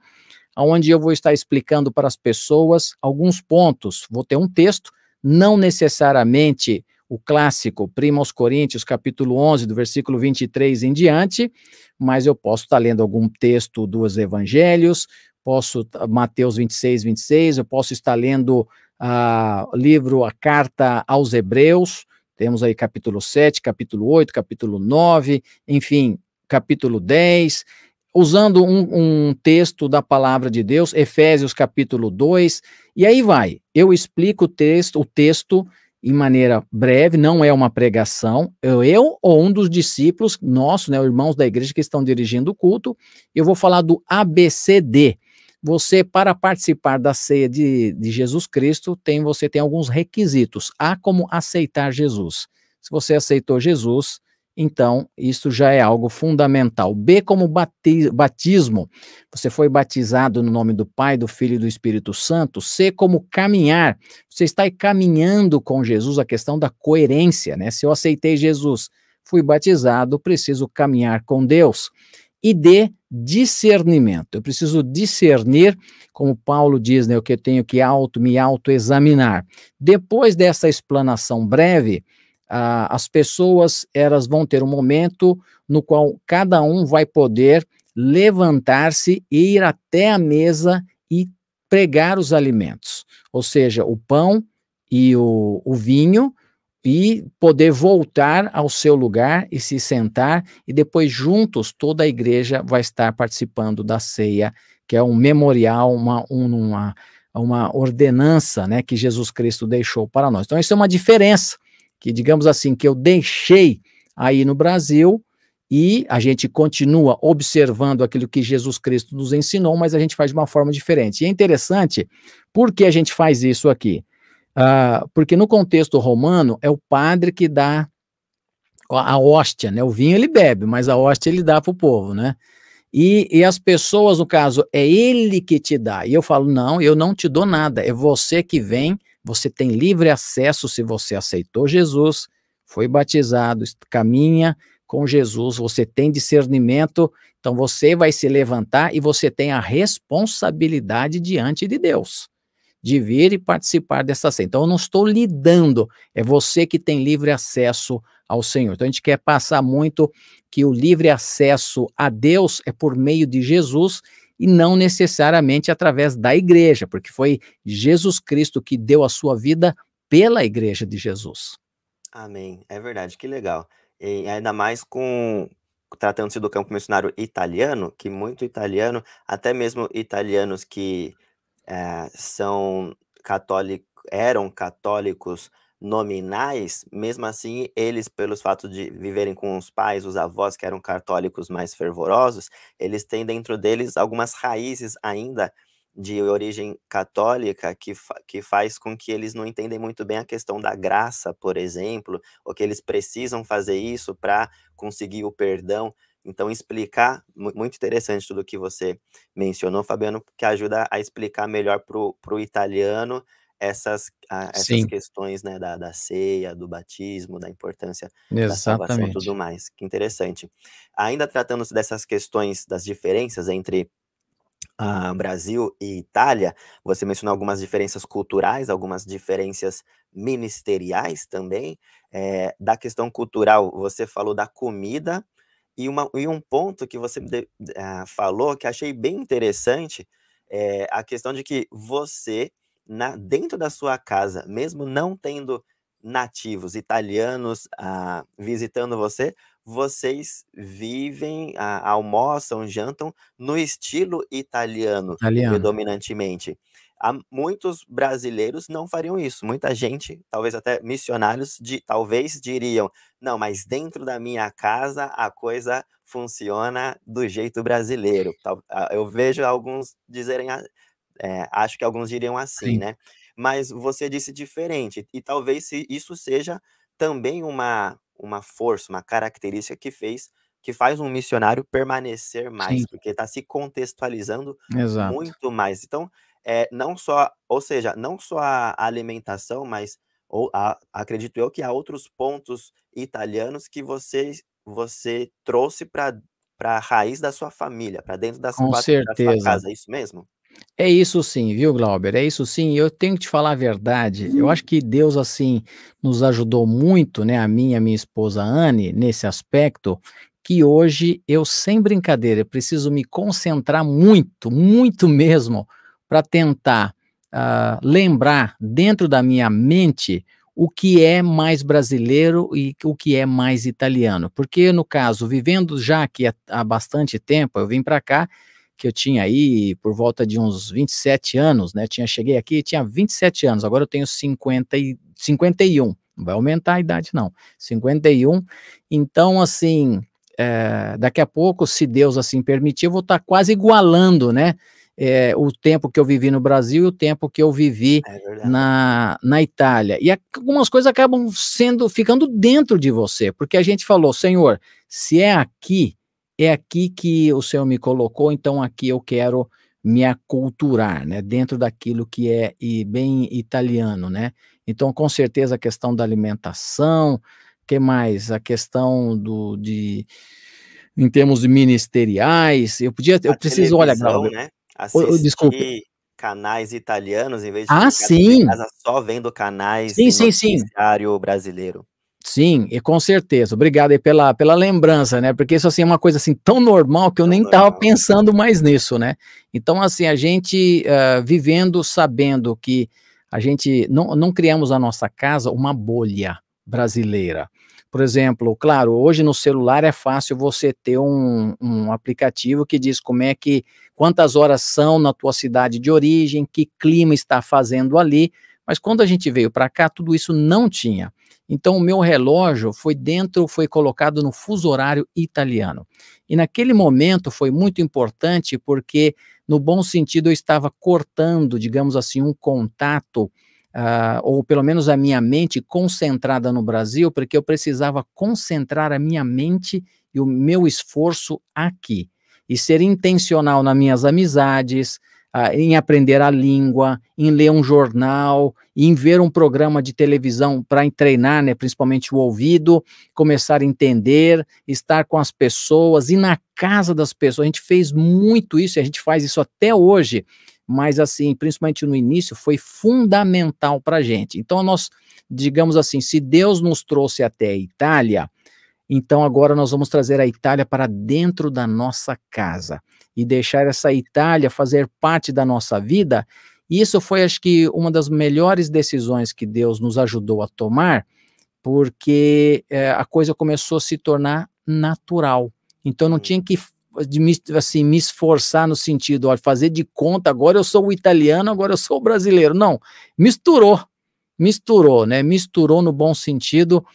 onde eu vou estar explicando para as pessoas alguns pontos. Vou ter um texto, não necessariamente o clássico, Prima aos Coríntios, capítulo 11, do versículo 23 em diante, mas eu posso estar lendo algum texto dos evangelhos, posso, Mateus 26, 26, eu posso estar lendo uh, livro, a carta aos Hebreus, temos aí capítulo 7, capítulo 8, capítulo 9, enfim, capítulo 10, usando um, um, texto da palavra de Deus, Efésios capítulo 2, e aí vai. Eu explico o texto, o texto em maneira breve, não é uma pregação. Eu, eu ou um dos discípulos nossos, né, irmãos da igreja que estão dirigindo o culto, eu vou falar do ABCD, você, para participar da ceia de, de Jesus Cristo, tem você tem alguns requisitos. Há como aceitar Jesus. Se você aceitou Jesus, então isso já é algo fundamental. B como batismo. Você foi batizado no nome do Pai, do Filho e do Espírito Santo. C como caminhar. Você está caminhando com Jesus, a questão da coerência, né? Se eu aceitei Jesus, fui batizado, preciso caminhar com Deus e D, discernimento. Eu preciso discernir, como Paulo diz, né, que eu tenho que auto, me autoexaminar. Depois dessa explanação breve, ah, as pessoas elas vão ter um momento no qual cada um vai poder levantar-se e ir até a mesa e pregar os alimentos, ou seja, o pão e o, o vinho, e poder voltar ao seu lugar e se sentar, e depois juntos toda a igreja vai estar participando da ceia, que é um memorial, uma, uma, uma ordenança né, que Jesus Cristo deixou para nós. Então, isso é uma diferença, que digamos assim, que eu deixei aí no Brasil, e a gente continua observando aquilo que Jesus Cristo nos ensinou, mas a gente faz de uma forma diferente. E é interessante, por que a gente faz isso aqui? Uh, porque no contexto romano é o padre que dá a hóstia, né? O vinho ele bebe, mas a hóstia ele dá para o povo, né? E, e as pessoas, no caso, é ele que te dá. E eu falo, não, eu não te dou nada. É você que vem, você tem livre acesso se você aceitou Jesus, foi batizado, caminha com Jesus, você tem discernimento, então você vai se levantar e você tem a responsabilidade diante de Deus de vir e participar dessa ceia. Então eu não estou lidando, é você que tem livre acesso ao Senhor. Então a gente quer passar muito que o livre acesso a Deus é por meio de Jesus e não necessariamente através da igreja, porque foi Jesus Cristo que deu a sua vida pela igreja de Jesus. Amém. É verdade, que legal. E ainda mais com tratando-se do campo missionário italiano, que muito italiano, até mesmo italianos que eh, são católicos, eram católicos nominais, mesmo assim, eles, pelos fatos de viverem com os pais, os avós que eram católicos mais fervorosos, eles têm dentro deles algumas raízes ainda de origem católica que, fa que faz com que eles não entendem muito bem a questão da graça, por exemplo, ou que eles precisam fazer isso para conseguir o perdão. Então, explicar, muito interessante tudo que você mencionou, Fabiano, que ajuda a explicar melhor para o italiano essas, a, essas questões né, da, da ceia, do batismo, da importância Exatamente. da salvação e tudo mais. Que interessante. Ainda tratando-se dessas questões das diferenças entre uh, Brasil e Itália, você mencionou algumas diferenças culturais, algumas diferenças ministeriais também. É, da questão cultural, você falou da comida, e, uma, e um ponto que você de, uh, falou que achei bem interessante é a questão de que você, na, dentro da sua casa, mesmo não tendo nativos italianos uh, visitando você, vocês vivem, a almoçam, jantam no estilo italiano, Italiano. predominantemente. Há muitos brasileiros não fariam isso. Muita gente, talvez até missionários, de, talvez diriam: não, mas dentro da minha casa a coisa funciona do jeito brasileiro. Eu vejo alguns dizerem, é, acho que alguns diriam assim, Sim. né? Mas você disse diferente, e talvez isso seja também uma, uma força, uma característica que fez que faz um missionário permanecer mais, Sim. porque está se contextualizando Exato. muito mais. Então, é, não só, ou seja, não só a alimentação, mas ou a, acredito eu que há outros pontos italianos que você, você trouxe para a raiz da sua família, para dentro da sua, da sua casa, é isso mesmo? É isso sim, viu, Glauber? É isso sim. Eu tenho que te falar a verdade. Eu acho que Deus, assim, nos ajudou muito, né, a e a minha esposa Anne, nesse aspecto, que hoje eu, sem brincadeira, preciso me concentrar muito, muito mesmo, para tentar uh, lembrar dentro da minha mente o que é mais brasileiro e o que é mais italiano. Porque, no caso, vivendo já aqui há bastante tempo, eu vim para cá que eu tinha aí por volta de uns 27 anos, né? Tinha cheguei aqui, tinha 27 anos, agora eu tenho 50 e 51. Não vai aumentar a idade não. 51. Então, assim, é, daqui a pouco, se Deus assim permitir, eu vou estar tá quase igualando, né? É, o tempo que eu vivi no Brasil e o tempo que eu vivi é na, na Itália. E algumas coisas acabam sendo, ficando dentro de você, porque a gente falou, Senhor, se é aqui, é aqui que o Senhor me colocou, então aqui eu quero me aculturar, né, dentro daquilo que é e bem italiano, né? Então, com certeza a questão da alimentação, que mais? A questão do de em termos de ministeriais, eu podia, eu preciso, olha, Glauber, né? Assistir desculpe. canais italianos em vez de ah, sim. casa só vendo canais sim, sim, sim. brasileiro. Sim, e com certeza. Obrigado aí pela, pela lembrança, né? Porque isso assim é uma coisa assim tão normal que eu nem estava pensando mais nisso, né? Então, assim, a gente uh, vivendo sabendo que a gente não, não criamos a nossa casa uma bolha brasileira. Por exemplo, claro, hoje no celular é fácil você ter um, um aplicativo que diz como é que, quantas horas são na tua cidade de origem, que clima está fazendo ali, mas quando a gente veio para cá, tudo isso não tinha. Então, o meu relógio foi dentro, foi colocado no fuso horário italiano. E naquele momento foi muito importante porque, no bom sentido, eu estava cortando, digamos assim, um contato, uh, ou pelo menos a minha mente concentrada no Brasil, porque eu precisava concentrar a minha mente e o meu esforço aqui. e ser intencional nas minhas amizades, em aprender a língua, em ler um jornal, em ver um programa de televisão para treinar, né, principalmente o ouvido, começar a entender, estar com as pessoas, ir na casa das pessoas. A gente fez muito isso, e a gente faz isso até hoje, mas assim, principalmente no início, foi fundamental para a gente. Então, nós, digamos assim, se Deus nos trouxe até a Itália, então agora nós vamos trazer a Itália para dentro da nossa casa e deixar essa Itália fazer parte da nossa vida. Isso foi, acho que, uma das melhores decisões que Deus nos ajudou a tomar, porque é, a coisa começou a se tornar natural. Então não tinha que de me, assim, me esforçar no sentido, ó, fazer de conta, agora eu sou o italiano, agora eu sou o brasileiro. Não, misturou, misturou, né? Misturou no bom sentido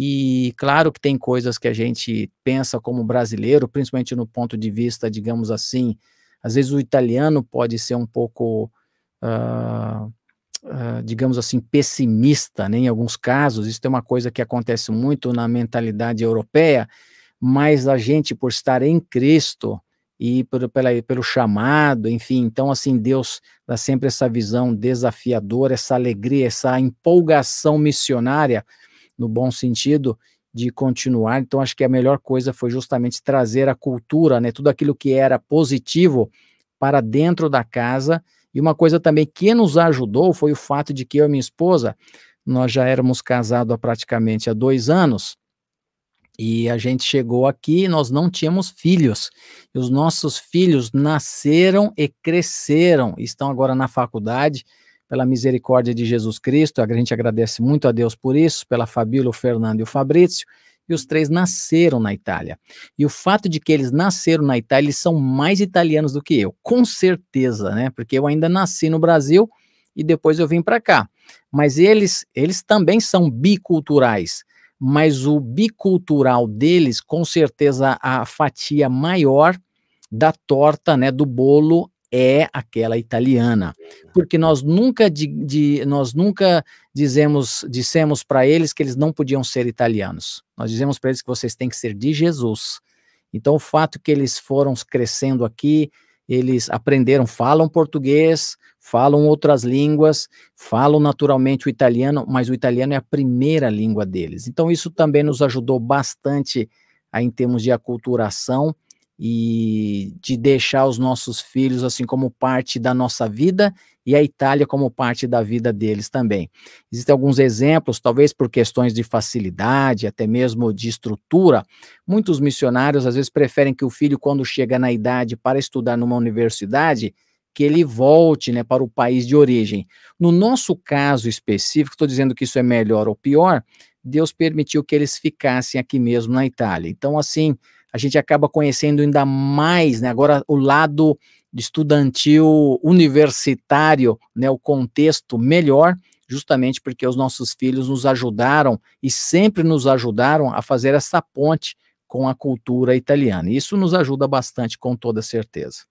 e claro que tem coisas que a gente pensa como brasileiro, principalmente no ponto de vista, digamos assim, às vezes o italiano pode ser um pouco, uh, uh, digamos assim, pessimista, né, em alguns casos. Isso é uma coisa que acontece muito na mentalidade europeia, mas a gente, por estar em Cristo e por, pela, pelo chamado, enfim, então assim, Deus dá sempre essa visão desafiadora, essa alegria, essa empolgação missionária no bom sentido de continuar. Então, acho que a melhor coisa foi justamente trazer a cultura, né, tudo aquilo que era positivo para dentro da casa. E uma coisa também que nos ajudou foi o fato de que eu e minha esposa, nós já éramos casados há praticamente há dois anos, e a gente chegou aqui, nós não tínhamos filhos. E os nossos filhos nasceram e cresceram, estão agora na faculdade pela misericórdia de Jesus Cristo. A gente agradece muito a Deus por isso, pela Fabíola, o Fernando e o Fabrício. E os três nasceram na Itália. E o fato de que eles nasceram na Itália, eles são mais italianos do que eu, com certeza, né? Porque eu ainda nasci no Brasil e depois eu vim para cá. Mas eles, eles também são biculturais. Mas o bicultural deles, com certeza, a fatia maior da torta, né, do bolo é aquela italiana, porque nós nunca de, de nós nunca dizemos dissemos para eles que eles não podiam ser italianos. Nós dizemos para eles que vocês têm que ser de Jesus. Então o fato que eles foram crescendo aqui, eles aprenderam, falam português, falam outras línguas, falam naturalmente o italiano, mas o italiano é a primeira língua deles. Então isso também nos ajudou bastante em termos de aculturação e de deixar os nossos filhos assim como parte da nossa vida e a Itália como parte da vida deles também. Existem alguns exemplos, talvez por questões de facilidade, até mesmo de estrutura. Muitos missionários às vezes preferem que o filho, quando chega na idade para estudar numa universidade, que ele volte né, para o país de origem. No nosso caso específico, estou dizendo que isso é melhor ou pior, Deus permitiu que eles ficassem aqui mesmo na Itália. Então, assim, a gente acaba conhecendo ainda mais, né, agora o lado estudantil, universitário, né, o contexto melhor, justamente porque os nossos filhos nos ajudaram e sempre nos ajudaram a fazer essa ponte com a cultura italiana. Isso nos ajuda bastante, com toda certeza.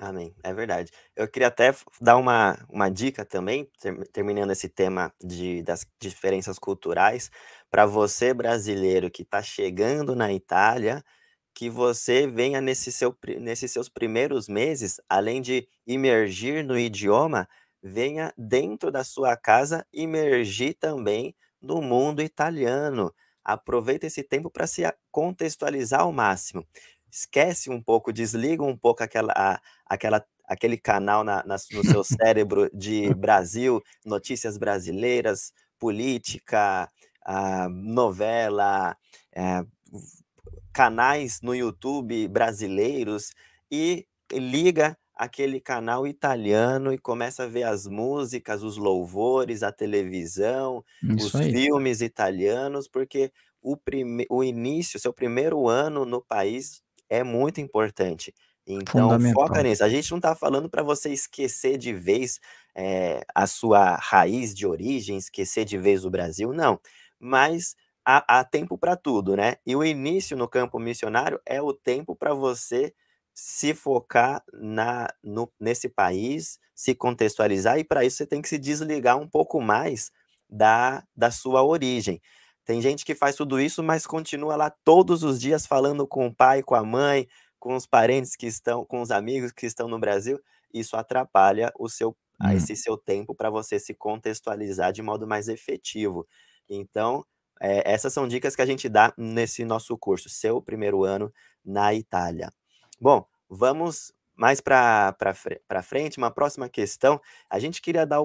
Amém, é verdade. Eu queria até dar uma, uma dica também, terminando esse tema de, das diferenças culturais, para você brasileiro que está chegando na Itália, que você venha nesse seu, nesses seus primeiros meses, além de imergir no idioma, venha dentro da sua casa imergir também no mundo italiano. Aproveita esse tempo para se contextualizar ao máximo esquece um pouco, desliga um pouco aquela, a, aquela, aquele canal na, na, no seu cérebro de Brasil, notícias brasileiras, política, uh, novela, uh, canais no YouTube brasileiros e liga aquele canal italiano e começa a ver as músicas, os louvores, a televisão, Isso os aí. filmes italianos, porque o, prime... o início, seu primeiro ano no país é muito importante. Então, foca nisso. A gente não está falando para você esquecer de vez é, a sua raiz de origem, esquecer de vez o Brasil, não. Mas há, há tempo para tudo, né? E o início no campo missionário é o tempo para você se focar na, no, nesse país, se contextualizar, e para isso você tem que se desligar um pouco mais da, da sua origem. Tem gente que faz tudo isso, mas continua lá todos os dias falando com o pai, com a mãe, com os parentes que estão, com os amigos que estão no Brasil, isso atrapalha o seu hum. esse seu tempo para você se contextualizar de modo mais efetivo. Então, é, essas são dicas que a gente dá nesse nosso curso, seu primeiro ano na Itália. Bom, vamos mais para frente, uma próxima questão. A gente queria dar,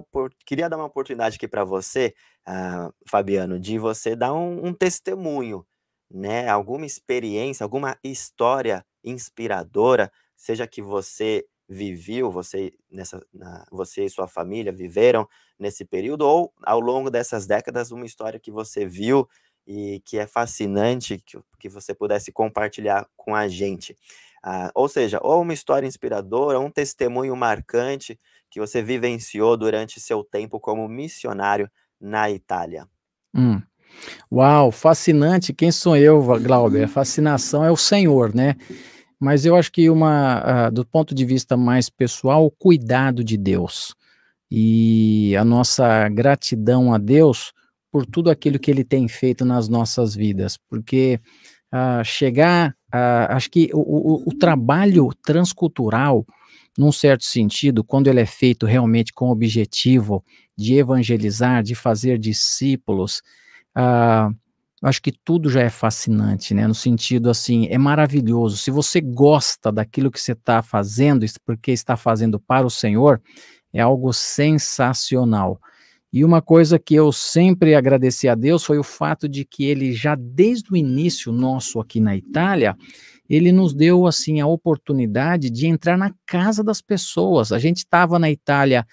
queria dar uma oportunidade aqui para você, uh, Fabiano, de você dar um, um testemunho, né? Alguma experiência, alguma história inspiradora, seja que você viveu, você, nessa, na, você e sua família viveram nesse período, ou ao longo dessas décadas, uma história que você viu e que é fascinante, que, que você pudesse compartilhar com a gente. Ah, ou seja, ou uma história inspiradora, um testemunho marcante que você vivenciou durante seu tempo como missionário na Itália. Hum. Uau, fascinante. Quem sou eu, Glauber? Fascinação é o Senhor, né? Mas eu acho que uma, uh, do ponto de vista mais pessoal, o cuidado de Deus e a nossa gratidão a Deus por tudo aquilo que Ele tem feito nas nossas vidas, porque uh, chegar, uh, acho que o, o, o trabalho transcultural, num certo sentido, quando ele é feito realmente com o objetivo de evangelizar, de fazer discípulos, uh, acho que tudo já é fascinante, né? No sentido assim, é maravilhoso. Se você gosta daquilo que você está fazendo, porque está fazendo para o Senhor, é algo sensacional. E uma coisa que eu sempre agradeci a Deus foi o fato de que ele já desde o início nosso aqui na Itália, ele nos deu assim a oportunidade de entrar na casa das pessoas. A gente estava na Itália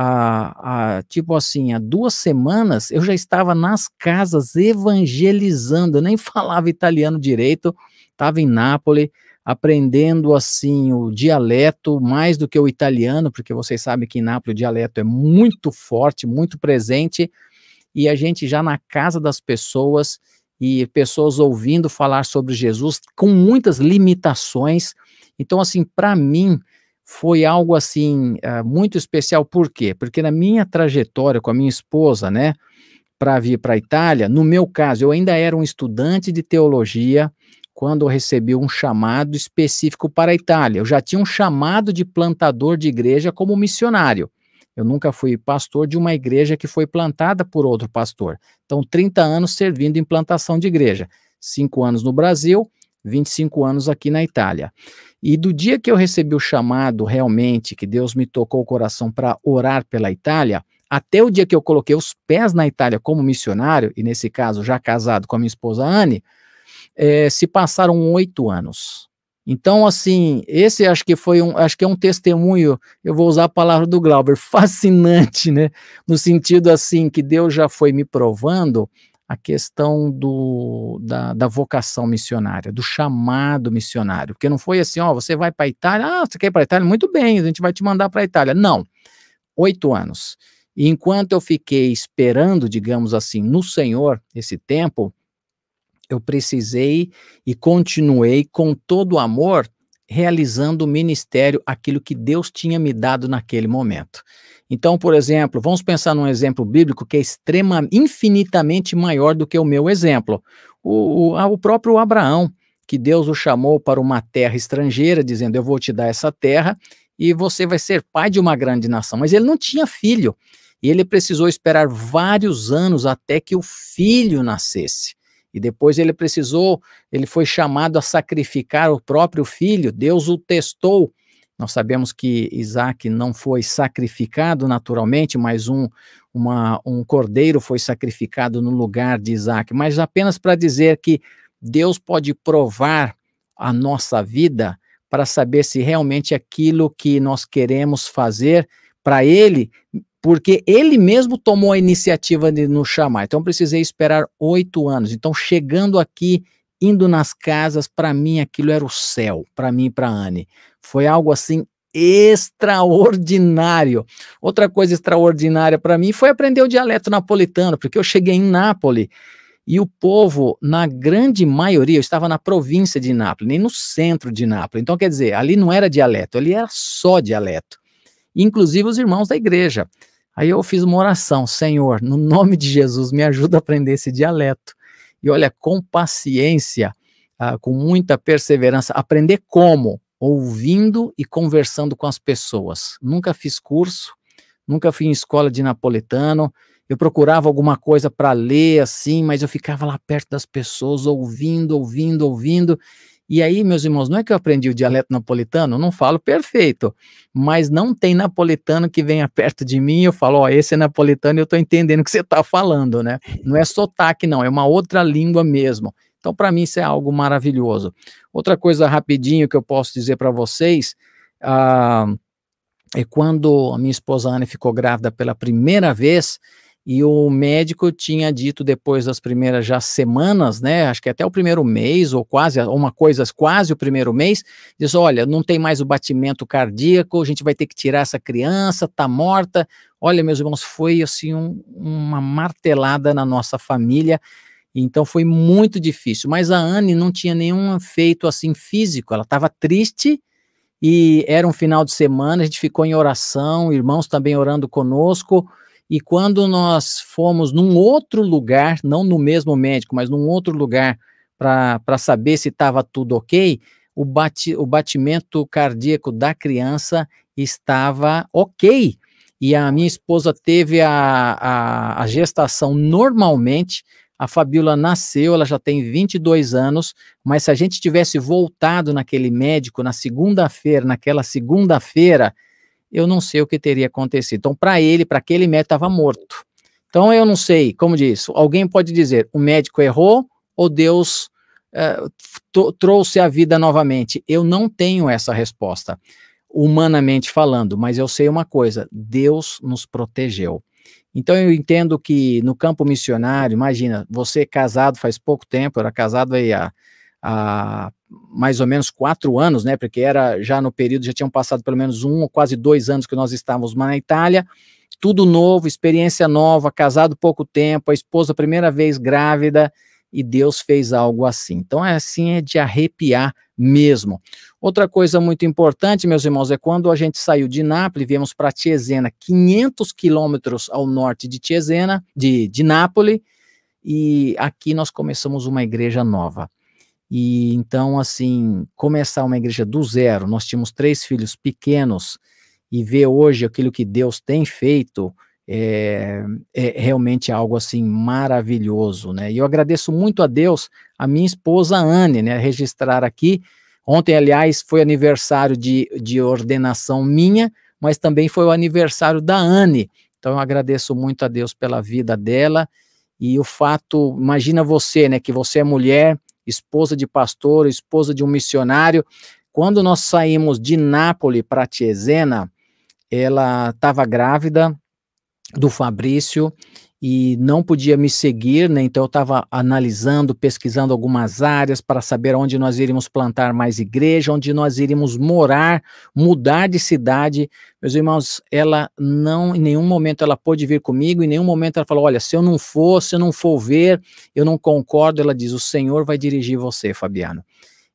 há, tipo assim, há duas semanas, eu já estava nas casas evangelizando, eu nem falava italiano direito, estava em Nápoles, aprendendo assim o dialeto mais do que o italiano, porque vocês sabem que em Nápoles o dialeto é muito forte, muito presente, e a gente já na casa das pessoas e pessoas ouvindo falar sobre Jesus com muitas limitações. Então, assim, para mim, foi algo assim uh, muito especial. Por quê? Porque na minha trajetória com a minha esposa, né, para vir para a Itália, no meu caso, eu ainda era um estudante de teologia quando eu recebi um chamado específico para a Itália. Eu já tinha um chamado de plantador de igreja como missionário. Eu nunca fui pastor de uma igreja que foi plantada por outro pastor. Então, 30 anos servindo em plantação de igreja. Cinco anos no Brasil, 25 anos aqui na Itália. E do dia que eu recebi o chamado realmente, que Deus me tocou o coração para orar pela Itália, até o dia que eu coloquei os pés na Itália como missionário, e nesse caso já casado com a minha esposa Anne, é, se passaram oito anos. Então, assim, esse acho que foi um, acho que é um testemunho, eu vou usar a palavra do Glauber, fascinante, né? No sentido assim que Deus já foi me provando a questão do, da, da, vocação missionária, do chamado missionário, porque não foi assim, ó, você vai para a Itália, ah, você quer ir para a Itália? Muito bem, a gente vai te mandar para a Itália. Não, oito anos. E enquanto eu fiquei esperando, digamos assim, no Senhor esse tempo, eu precisei e continuei com todo o amor realizando o ministério, aquilo que Deus tinha me dado naquele momento. Então, por exemplo, vamos pensar num exemplo bíblico que é extrema, infinitamente maior do que o meu exemplo. O, o, o próprio Abraão, que Deus o chamou para uma terra estrangeira, dizendo: Eu vou te dar essa terra e você vai ser pai de uma grande nação. Mas ele não tinha filho e ele precisou esperar vários anos até que o filho nascesse. E depois ele precisou, ele foi chamado a sacrificar o próprio filho. Deus o testou nós sabemos que Isaac não foi sacrificado naturalmente, mas um, uma, um cordeiro foi sacrificado no lugar de Isaac. Mas apenas para dizer que Deus pode provar a nossa vida para saber se realmente aquilo que nós queremos fazer para Ele, porque Ele mesmo tomou a iniciativa de nos chamar. Então precisei esperar oito anos. Então chegando aqui indo nas casas, para mim aquilo era o céu, para mim e para Anne. Foi algo assim extraordinário. Outra coisa extraordinária para mim foi aprender o dialeto napolitano, porque eu cheguei em Nápoles e o povo, na grande maioria, eu estava na província de Nápoles, nem no centro de Nápoles. Então, quer dizer, ali não era dialeto, ali era só dialeto. Inclusive os irmãos da igreja. Aí eu fiz uma oração, Senhor, no nome de Jesus, me ajuda a aprender esse dialeto. E olha, com paciência, uh, com muita perseverança. Aprender como? Ouvindo e conversando com as pessoas. Nunca fiz curso, nunca fui em escola de napolitano. Eu procurava alguma coisa para ler assim, mas eu ficava lá perto das pessoas, ouvindo, ouvindo, ouvindo. E aí, meus irmãos, não é que eu aprendi o dialeto napolitano, não falo perfeito, mas não tem napolitano que venha perto de mim e eu falo, ó, oh, esse é napolitano e eu estou entendendo o que você está falando, né? Não é sotaque, não, é uma outra língua mesmo. Então, para mim, isso é algo maravilhoso. Outra coisa rapidinho que eu posso dizer para vocês, ah, é quando a minha esposa Ana ficou grávida pela primeira vez, e o médico tinha dito depois das primeiras já semanas, né, acho que até o primeiro mês, ou quase, uma coisa, quase o primeiro mês, diz, olha, não tem mais o batimento cardíaco, a gente vai ter que tirar essa criança, tá morta, olha, meus irmãos, foi assim um, uma martelada na nossa família, então foi muito difícil, mas a Anne não tinha nenhum efeito assim físico, ela estava triste, e era um final de semana, a gente ficou em oração, irmãos também orando conosco, e quando nós fomos num outro lugar, não no mesmo médico, mas num outro lugar, para saber se estava tudo ok, o, bate, o batimento cardíaco da criança estava ok. E a minha esposa teve a, a, a gestação normalmente, a Fabiola nasceu, ela já tem 22 anos, mas se a gente tivesse voltado naquele médico na segunda-feira, naquela segunda-feira, eu não sei o que teria acontecido. Então, para ele, para aquele médico, estava morto. Então, eu não sei, como disse, alguém pode dizer, o médico errou ou Deus é, trouxe a vida novamente? Eu não tenho essa resposta, humanamente falando, mas eu sei uma coisa: Deus nos protegeu. Então, eu entendo que no campo missionário, imagina, você casado faz pouco tempo, era casado aí há há mais ou menos quatro anos, né? Porque era já no período, já tinham passado pelo menos um ou quase dois anos que nós estávamos na Itália. Tudo novo, experiência nova, casado pouco tempo, a esposa primeira vez grávida, e Deus fez algo assim. Então, é assim, é de arrepiar mesmo. Outra coisa muito importante, meus irmãos, é quando a gente saiu de Nápoles, viemos para Tiesena, 500 quilômetros ao norte de Tiesena, de, de Nápoles, e aqui nós começamos uma igreja nova. E então, assim, começar uma igreja do zero, nós tínhamos três filhos pequenos, e ver hoje aquilo que Deus tem feito, é, é, realmente algo assim maravilhoso, né? E eu agradeço muito a Deus, a minha esposa Anne, né? Registrar aqui. Ontem, aliás, foi aniversário de, de ordenação minha, mas também foi o aniversário da Anne. Então, eu agradeço muito a Deus pela vida dela e o fato, imagina você, né? Que você é mulher, esposa de pastor, esposa de um missionário. Quando nós saímos de Nápoles para Tiesena, ela estava grávida do Fabrício e não podia me seguir, né? Então eu estava analisando, pesquisando algumas áreas para saber onde nós iríamos plantar mais igreja, onde nós iríamos morar, mudar de cidade. Meus irmãos, ela não, em nenhum momento ela pôde vir comigo, em nenhum momento ela falou: olha, se eu não for, se eu não for ver, eu não concordo. Ela diz: o Senhor vai dirigir você, Fabiano.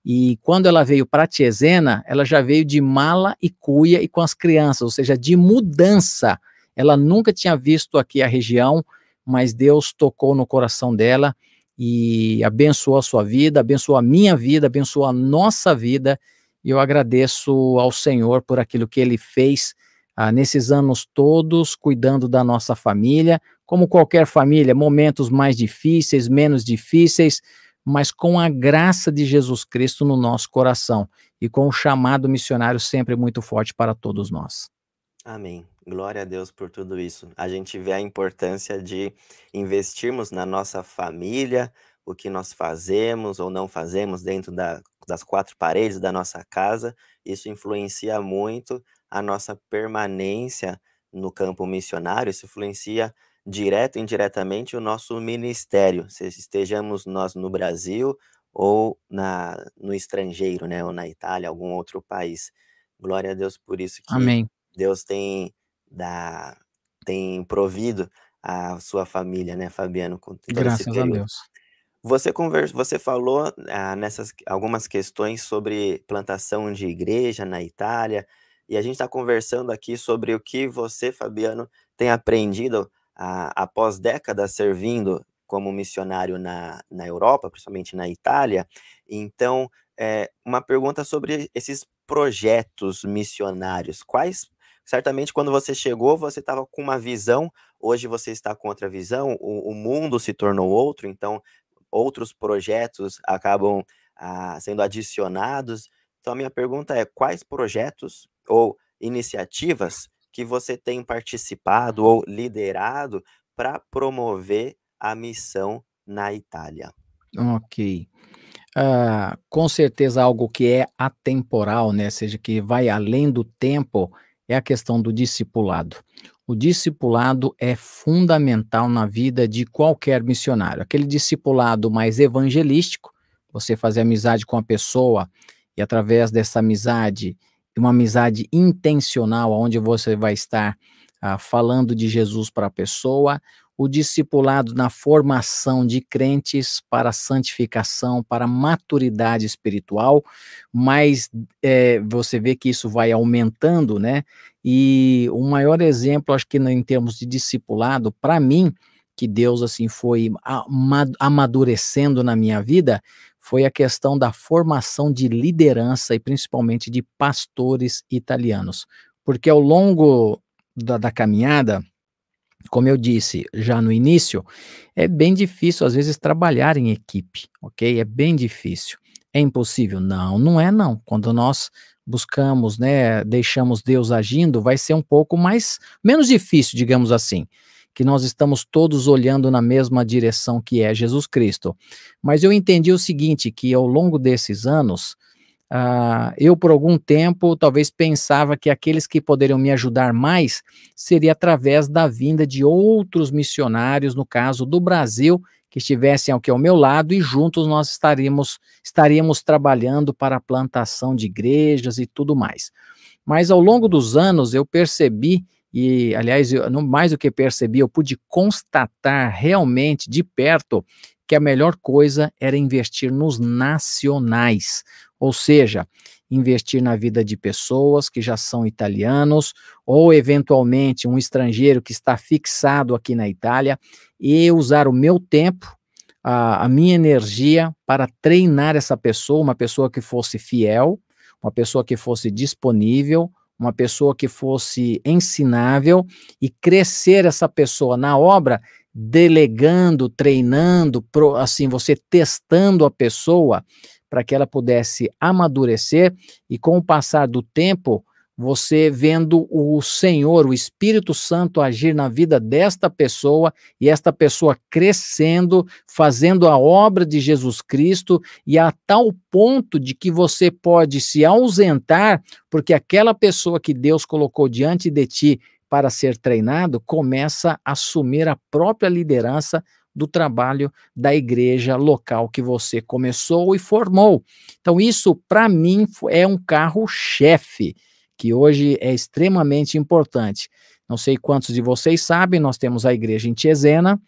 E quando ela veio para Tiesena, ela já veio de mala e cuia e com as crianças, ou seja, de mudança ela nunca tinha visto aqui a região, mas Deus tocou no coração dela e abençoou a sua vida, abençoou a minha vida, abençoou a nossa vida. E eu agradeço ao Senhor por aquilo que ele fez ah, nesses anos todos, cuidando da nossa família, como qualquer família, momentos mais difíceis, menos difíceis, mas com a graça de Jesus Cristo no nosso coração e com o chamado missionário sempre muito forte para todos nós. Amém. Glória a Deus por tudo isso. A gente vê a importância de investirmos na nossa família, o que nós fazemos ou não fazemos dentro da, das quatro paredes da nossa casa. Isso influencia muito a nossa permanência no campo missionário, isso influencia direto e indiretamente o nosso ministério, se estejamos nós no Brasil ou na, no estrangeiro, né, ou na Itália, algum outro país. Glória a Deus por isso que Amém. Deus tem, dá, tem provido a sua família, né, Fabiano, com Graças a Deus. Você, conversa, você falou ah, nessas algumas questões sobre plantação de igreja na Itália, e a gente está conversando aqui sobre o que você, Fabiano, tem aprendido ah, após décadas servindo como missionário na, na Europa, principalmente na Itália. Então, é, uma pergunta sobre esses projetos missionários. Quais, certamente, quando você chegou, você estava com uma visão, hoje você está com outra visão, o, o mundo se tornou outro, então outros projetos acabam ah, sendo adicionados. Então, a minha pergunta é: quais projetos ou iniciativas que você tem participado ou liderado para promover a missão na Itália? Ok. Uh, com certeza algo que é atemporal, né? Seja que vai além do tempo, é a questão do discipulado. O discipulado é fundamental na vida de qualquer missionário. Aquele discipulado mais evangelístico, você fazer amizade com a pessoa e através dessa amizade, uma amizade intencional, onde você vai estar uh, falando de Jesus para a pessoa, o discipulado na formação de crentes para santificação, para maturidade espiritual, mas é, você vê que isso vai aumentando, né? E o maior exemplo, acho que em termos de discipulado, para mim, que Deus assim foi amadurecendo na minha vida, foi a questão da formação de liderança e principalmente de pastores italianos. Porque ao longo da, da caminhada, como eu disse já no início, é bem difícil às vezes trabalhar em equipe, ok? É bem difícil. É impossível? Não, não é não. Quando nós buscamos, né, deixamos Deus agindo, vai ser um pouco mais menos difícil, digamos assim, que nós estamos todos olhando na mesma direção que é Jesus Cristo. Mas eu entendi o seguinte, que ao longo desses anos, Uh, eu, por algum tempo, talvez pensava que aqueles que poderiam me ajudar mais seria através da vinda de outros missionários, no caso do Brasil, que estivessem aqui ao meu lado e juntos nós estaríamos, estaríamos trabalhando para a plantação de igrejas e tudo mais. Mas ao longo dos anos eu percebi, e aliás, eu, mais do que percebi, eu pude constatar realmente de perto que a melhor coisa era investir nos nacionais, ou seja, investir na vida de pessoas que já são italianos ou eventualmente um estrangeiro que está fixado aqui na Itália e usar o meu tempo, a, a minha energia para treinar essa pessoa, uma pessoa que fosse fiel, uma pessoa que fosse disponível, uma pessoa que fosse ensinável e crescer essa pessoa na obra delegando, treinando, pro, assim, você testando a pessoa para que ela pudesse amadurecer e com o passar do tempo, você vendo o Senhor, o Espírito Santo agir na vida desta pessoa e esta pessoa crescendo, fazendo a obra de Jesus Cristo e a tal ponto de que você pode se ausentar, porque aquela pessoa que Deus colocou diante de ti para ser treinado, começa a assumir a própria liderança do trabalho da igreja local que você começou e formou. Então, isso, para mim, é um carro-chefe, que hoje é extremamente importante. Não sei quantos de vocês sabem, nós temos a igreja em Cesena,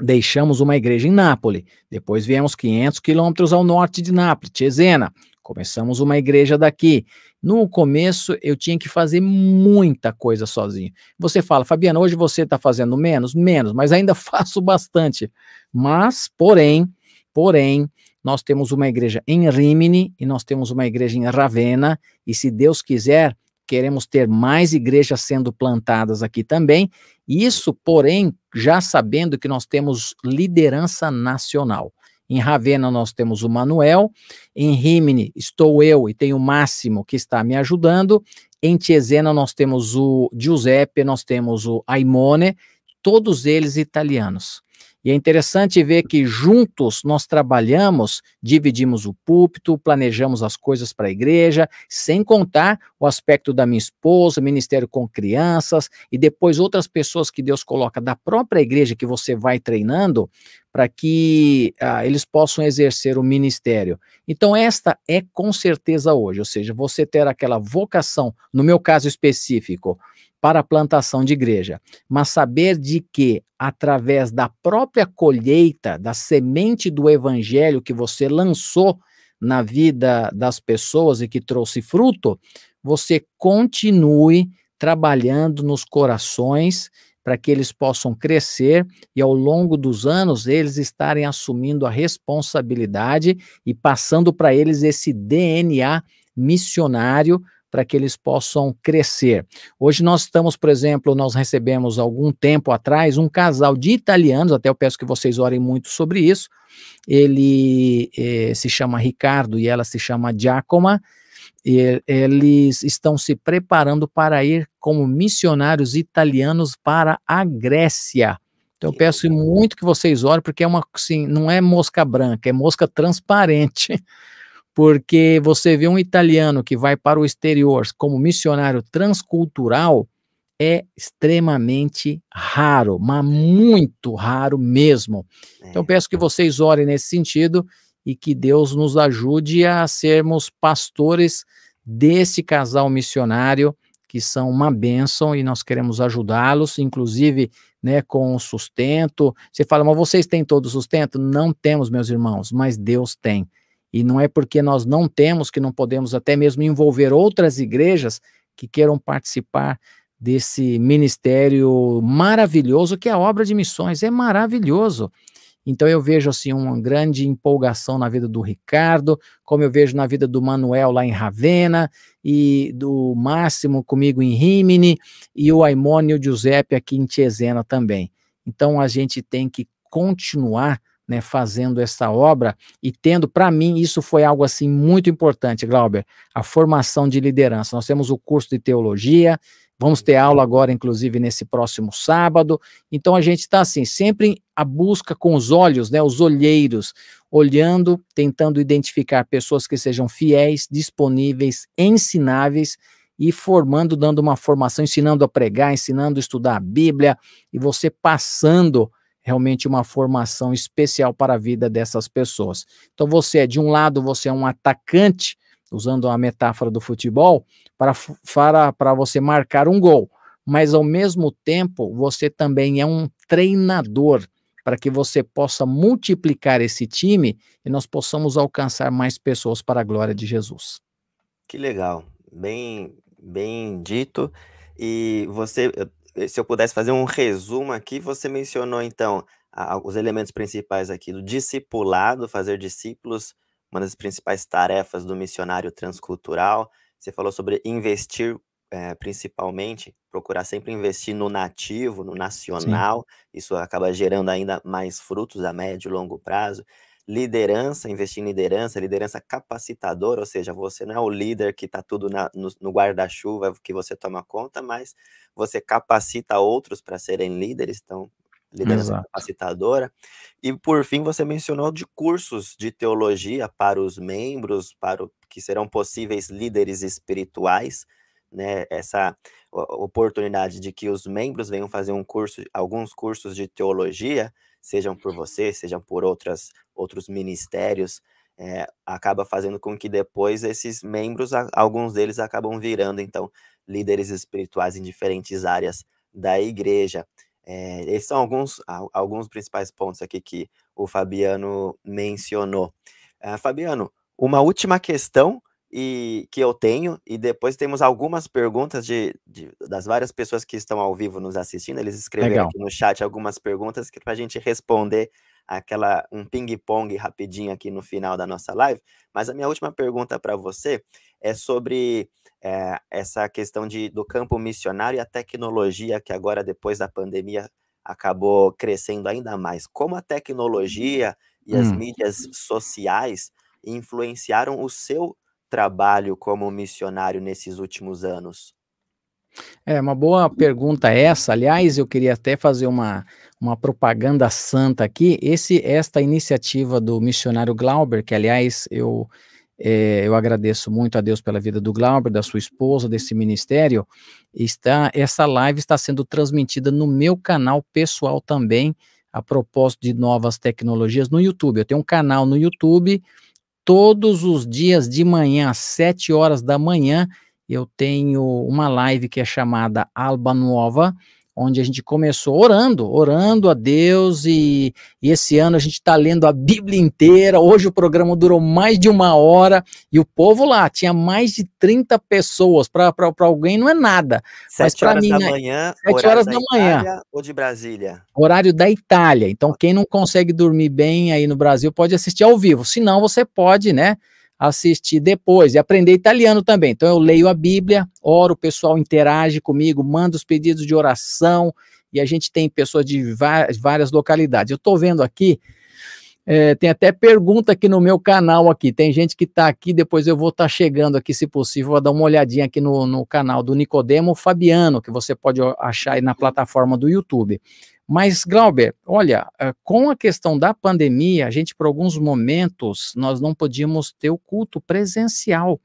deixamos uma igreja em Nápoles, depois viemos 500 quilômetros ao norte de Nápoles, Cesena, começamos uma igreja daqui, no começo, eu tinha que fazer muita coisa sozinho. Você fala, Fabiana, hoje você está fazendo menos? Menos, mas ainda faço bastante. Mas, porém, porém, nós temos uma igreja em Rimini e nós temos uma igreja em Ravenna, e se Deus quiser, queremos ter mais igrejas sendo plantadas aqui também. Isso, porém, já sabendo que nós temos liderança nacional. Em Ravenna nós temos o Manuel, em Rimini estou eu e tenho o Máximo que está me ajudando, em Cesena nós temos o Giuseppe, nós temos o Aimone, todos eles italianos. E é interessante ver que juntos nós trabalhamos, dividimos o púlpito, planejamos as coisas para a igreja, sem contar o aspecto da minha esposa, ministério com crianças e depois outras pessoas que Deus coloca da própria igreja que você vai treinando para que ah, eles possam exercer o ministério. Então, esta é com certeza hoje, ou seja, você ter aquela vocação, no meu caso específico, para a plantação de igreja, mas saber de que, através da própria colheita, da semente do evangelho que você lançou na vida das pessoas e que trouxe fruto, você continue trabalhando nos corações para que eles possam crescer e ao longo dos anos eles estarem assumindo a responsabilidade e passando para eles esse DNA missionário para que eles possam crescer. Hoje nós estamos, por exemplo, nós recebemos algum tempo atrás um casal de italianos, até eu peço que vocês orem muito sobre isso. Ele eh, se chama Ricardo e ela se chama Giacoma, e eles estão se preparando para ir como missionários italianos para a Grécia. Então eu peço muito que vocês orem, porque é uma assim, não é mosca branca, é mosca transparente. Porque você vê um italiano que vai para o exterior como missionário transcultural é extremamente raro, mas muito raro mesmo. Então eu peço que vocês orem nesse sentido e que Deus nos ajude a sermos pastores desse casal missionário que são uma bênção e nós queremos ajudá-los, inclusive, né, com o sustento. Você fala, mas vocês têm todo o sustento? Não temos, meus irmãos, mas Deus tem. E não é porque nós não temos que não podemos até mesmo envolver outras igrejas que queiram participar desse ministério maravilhoso que é a obra de missões. É maravilhoso. Então eu vejo assim uma grande empolgação na vida do Ricardo, como eu vejo na vida do Manuel lá em Ravenna e do Máximo comigo em Rimini e o Aimone e o Giuseppe aqui em Tiesena também. Então a gente tem que continuar né, fazendo essa obra e tendo, para mim, isso foi algo assim muito importante, Glauber, a formação de liderança. Nós temos o curso de teologia, Vamos ter aula agora, inclusive, nesse próximo sábado. Então a gente está assim, sempre a busca com os olhos, né, os olheiros, olhando, tentando identificar pessoas que sejam fiéis, disponíveis, ensináveis e formando, dando uma formação, ensinando a pregar, ensinando a estudar a Bíblia e você passando realmente uma formação especial para a vida dessas pessoas. Então você é de um lado, você é um atacante usando a metáfora do futebol, para, para, para você marcar um gol. Mas, ao mesmo tempo, você também é um treinador para que você possa multiplicar esse time e nós possamos alcançar mais pessoas para a glória de Jesus. Que legal, bem, bem dito. E você, se eu pudesse fazer um resumo aqui, você mencionou então os elementos principais aqui do discipulado, fazer discípulos, uma das principais tarefas do missionário transcultural. Você falou sobre investir, eh, principalmente, procurar sempre investir no nativo, no nacional, isso acaba gerando ainda mais frutos a médio e longo prazo. Liderança, investir em liderança, liderança capacitadora, ou seja, você não é o líder que está tudo na no no guarda-chuva que você toma conta, mas você capacita outros para serem líderes, então liderança Exato. capacitadora. E por fim, você mencionou de cursos de teologia para os membros, para o que serão possíveis líderes espirituais, né? Essa oportunidade de que os membros venham fazer um curso, alguns cursos de teologia, sejam por você, sejam por outras outros ministérios, eh, acaba fazendo com que depois esses membros, alguns deles acabam virando então líderes espirituais em diferentes áreas da igreja. É, esses são alguns, alguns principais pontos aqui que o Fabiano mencionou. Uh, Fabiano, uma última questão e que eu tenho, e depois temos algumas perguntas de, de das várias pessoas que estão ao vivo nos assistindo. Eles escreveram Legal. aqui no chat algumas perguntas para a gente responder aquela um ping-pong rapidinho aqui no final da nossa live. Mas a minha última pergunta para você é sobre é, essa questão de, do campo missionário e a tecnologia, que agora, depois da pandemia, acabou crescendo ainda mais. Como a tecnologia e as Hum. mídias sociais influenciaram o seu trabalho como missionário nesses últimos anos? É uma boa pergunta essa. Aliás, eu queria até fazer uma, uma propaganda santa aqui. Esse, esta iniciativa do missionário Glauber, que aliás eu é, eu agradeço muito a Deus pela vida do Glauber, da sua esposa, desse ministério. Está essa live está sendo transmitida no meu canal pessoal também, a propósito de novas tecnologias no YouTube. Eu tenho um canal no YouTube todos os dias de manhã às 7 horas da manhã eu tenho uma live que é chamada Alba Nova, onde a gente começou orando, orando a Deus, e, e esse ano a gente está lendo a Bíblia inteira. Hoje o programa durou mais de uma hora, e o povo lá tinha mais de 30 pessoas. Para alguém não é nada. Sete horas mim, da né, manhã, sete horas da, da manhã. ou de Brasília? Horário da Itália. Então, quem não consegue dormir bem aí no Brasil pode assistir ao vivo. Se não, você pode, né? Assistir depois e aprender italiano também. Então eu leio a Bíblia, oro, o pessoal interage comigo, manda os pedidos de oração e a gente tem pessoas de várias localidades. Eu estou vendo aqui, é, tem até pergunta aqui no meu canal aqui. Tem gente que está aqui, depois eu vou estar tá chegando aqui, se possível, vou dar uma olhadinha aqui no, no canal do Nicodemo Fabiano, que você pode achar aí na plataforma do YouTube. Mas, Glauber, olha, eh, com a questão da pandemia, a gente, por alguns momentos, nós não podíamos ter o culto presencial.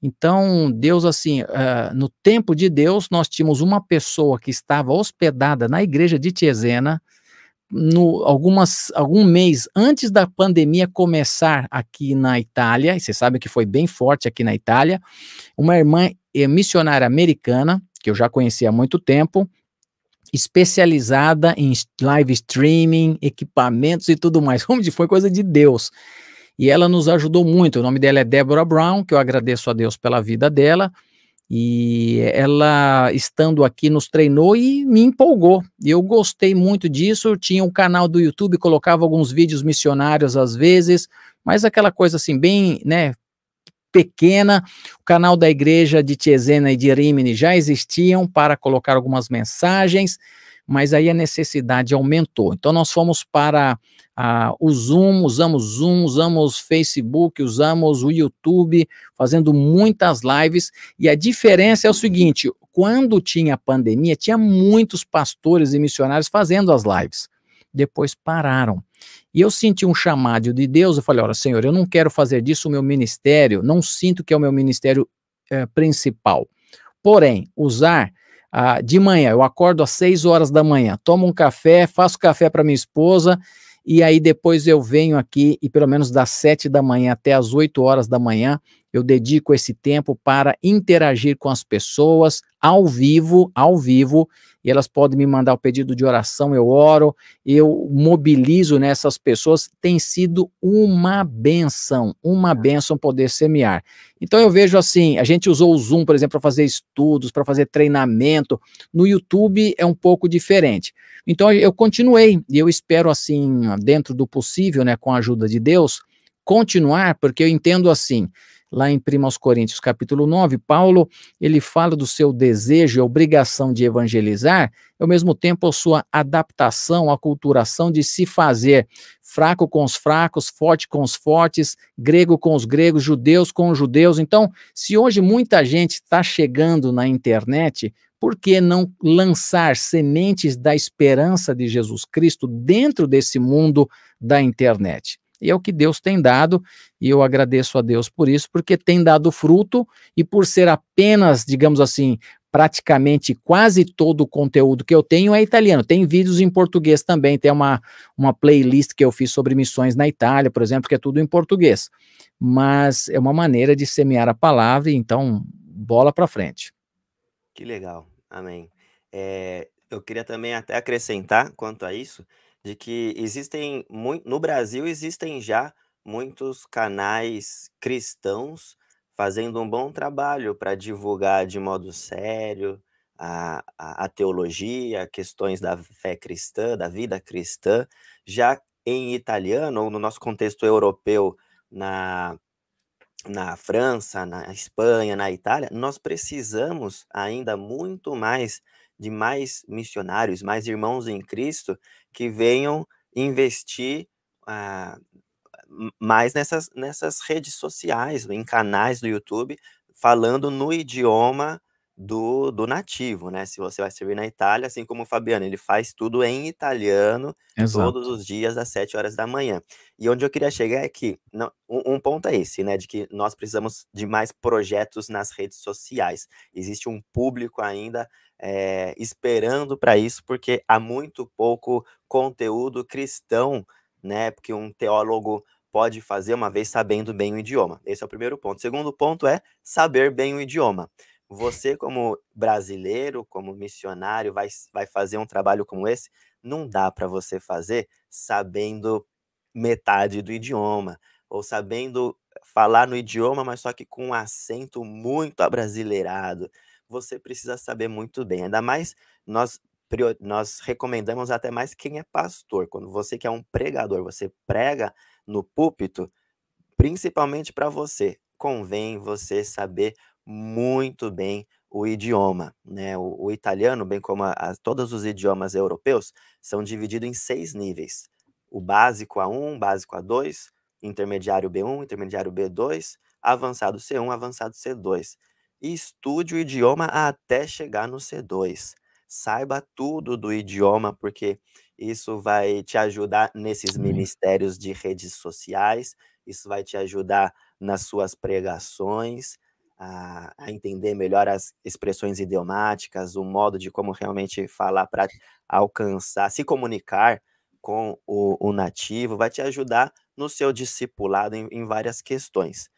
Então, Deus, assim, uh, no tempo de Deus, nós tínhamos uma pessoa que estava hospedada na igreja de Tiesena, no, algumas, algum mês antes da pandemia começar aqui na Itália, e você sabe que foi bem forte aqui na Itália, uma irmã eh, missionária americana, que eu já conhecia há muito tempo, especializada em live streaming, equipamentos e tudo mais. Como foi coisa de Deus. E ela nos ajudou muito. O nome dela é Deborah Brown, que eu agradeço a Deus pela vida dela. E ela, estando aqui, nos treinou e me empolgou. Eu gostei muito disso. Tinha um canal do YouTube, colocava alguns vídeos missionários às vezes, mas aquela coisa assim, bem, né, pequena. O canal da igreja de Tiesena e de Rimini já existiam para colocar algumas mensagens, mas aí a necessidade aumentou. Então nós fomos para o Zoom, usamos Zoom, usamos Facebook, usamos o YouTube, fazendo muitas lives. E a diferença é o seguinte: quando tinha pandemia, tinha muitos pastores e missionários fazendo as lives. Depois pararam. E eu senti um chamado de Deus, eu falei, olha, Senhor, eu não quero fazer disso o meu ministério, não sinto que é o meu ministério é, principal. Porém, usar ah, de manhã, eu acordo às 6 horas da manhã, tomo um café, faço café para minha esposa, e aí depois eu venho aqui e pelo menos das 7 da manhã até as 8 horas da manhã, eu dedico esse tempo para interagir com as pessoas ao vivo, ao vivo, e elas podem me mandar o pedido de oração, eu oro, eu mobilizo nessas pessoas, tem sido uma benção, uma benção poder semear. Então eu vejo assim, a gente usou o Zoom, por exemplo, para fazer estudos, para fazer treinamento, no YouTube é um pouco diferente. Então eu continuei, e eu espero assim, dentro do possível, né, com a ajuda de Deus, continuar, porque eu entendo assim, lá em 1 Coríntios capítulo 9, Paulo, ele fala do seu desejo e obrigação de evangelizar, ao mesmo tempo a sua adaptação, a culturação de se fazer fraco com os fracos, forte com os fortes, grego com os gregos, judeus com os judeus. Então, se hoje muita gente está chegando na internet, por que não lançar sementes da esperança de Jesus Cristo dentro desse mundo da internet? E é o que Deus tem dado, e eu agradeço a Deus por isso, porque tem dado fruto, e por ser apenas, digamos assim, praticamente quase todo o conteúdo que eu tenho é italiano. Tem vídeos em português também, tem uma, uma playlist que eu fiz sobre missões na Itália, por exemplo, que é tudo em português. Mas é uma maneira de semear a palavra, então, bola para frente. Que legal, amém. É, eu queria também até acrescentar quanto a isso, de que existem no Brasil existem já muitos canais cristãos fazendo um bom trabalho para divulgar de modo sério a, a, a teologia, questões da fé cristã, da vida cristã, já em italiano, ou no nosso contexto europeu, na, na França, na Espanha, na Itália, nós precisamos ainda muito mais de mais missionários, mais irmãos em Cristo que venham investir ah, mais nessas, nessas redes sociais, em canais do YouTube, falando no idioma do, do nativo, né? Se você vai servir na Itália, assim como o Fabiano, ele faz tudo em italiano Exato. todos os dias às 7 horas da manhã. E onde eu queria chegar é que não, um, um, ponto é esse, né? De que nós precisamos de mais projetos nas redes sociais. Existe um público ainda é, esperando para isso, porque há muito pouco conteúdo cristão, né? Porque um teólogo pode fazer uma vez sabendo bem o idioma. Esse é o primeiro ponto. O segundo ponto é saber bem o idioma. Você, como brasileiro, como missionário, vai, vai fazer um trabalho como esse, não dá para você fazer sabendo metade do idioma, ou sabendo falar no idioma, mas só que com um acento muito abrasileirado. Você precisa saber muito bem. Ainda mais nós nós recomendamos até mais quem é pastor. Quando você que é um pregador, você prega no púlpito, principalmente para você, convém você saber muito bem o idioma, né? O, o italiano, bem como a, a, todos os idiomas europeus, são divididos em seis níveis: o básico A1, básico A2, intermediário B1, intermediário B2, avançado C1, avançado C2. E estude o idioma até chegar no C2. Saiba tudo do idioma, porque isso vai te ajudar nesses ministérios de redes sociais, isso vai te ajudar nas suas pregações, a, a, entender melhor as expressões idiomáticas, o modo de como realmente falar para alcançar, se comunicar com o, o, nativo, vai te ajudar no seu discipulado em, em várias questões.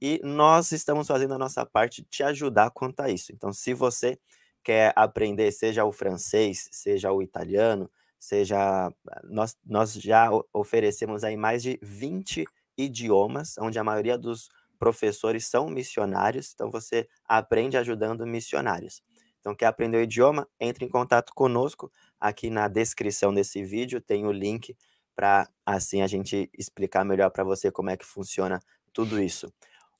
E nós estamos fazendo a nossa parte de te ajudar quanto a isso. Então, se você quer aprender, seja o francês, seja o italiano, seja. Nós, nós já oferecemos aí mais de 20 idiomas, onde a maioria dos professores são missionários, então você aprende ajudando missionários. Então, quer aprender o idioma? Entre em contato conosco. Aqui na descrição desse vídeo tem o link para assim a gente explicar melhor para você como é que funciona tudo isso.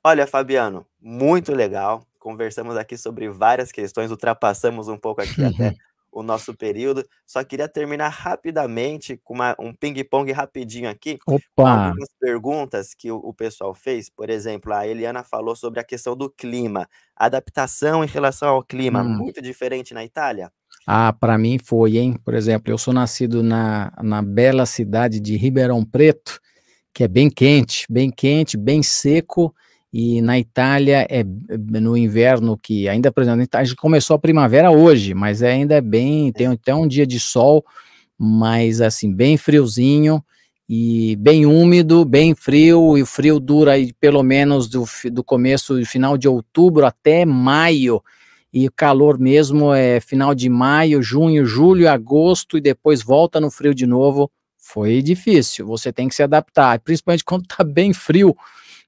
Olha, Fabiano, muito legal. Conversamos aqui sobre várias questões, ultrapassamos um pouco aqui até o nosso período. Só queria terminar rapidamente com uma, um ping-pong rapidinho aqui. Opa! Algumas perguntas que o, o, pessoal fez. Por exemplo, a Eliana falou sobre a questão do clima. Adaptação em relação ao clima, hum. muito diferente na Itália? Ah, para mim foi, hein? Por exemplo, eu sou nascido na, na bela cidade de Ribeirão Preto, que é bem quente, bem quente, bem seco e na Itália é no inverno que ainda, por exemplo, a gente começou a primavera hoje, mas ainda é bem, tem até um dia de sol, mas assim, bem friozinho e bem úmido, bem frio, e o frio dura aí pelo menos do, do começo, final de outubro até maio, e o calor mesmo é final de maio, junho, julho, agosto, e depois volta no frio de novo. Foi difícil, você tem que se adaptar, principalmente quando tá bem frio,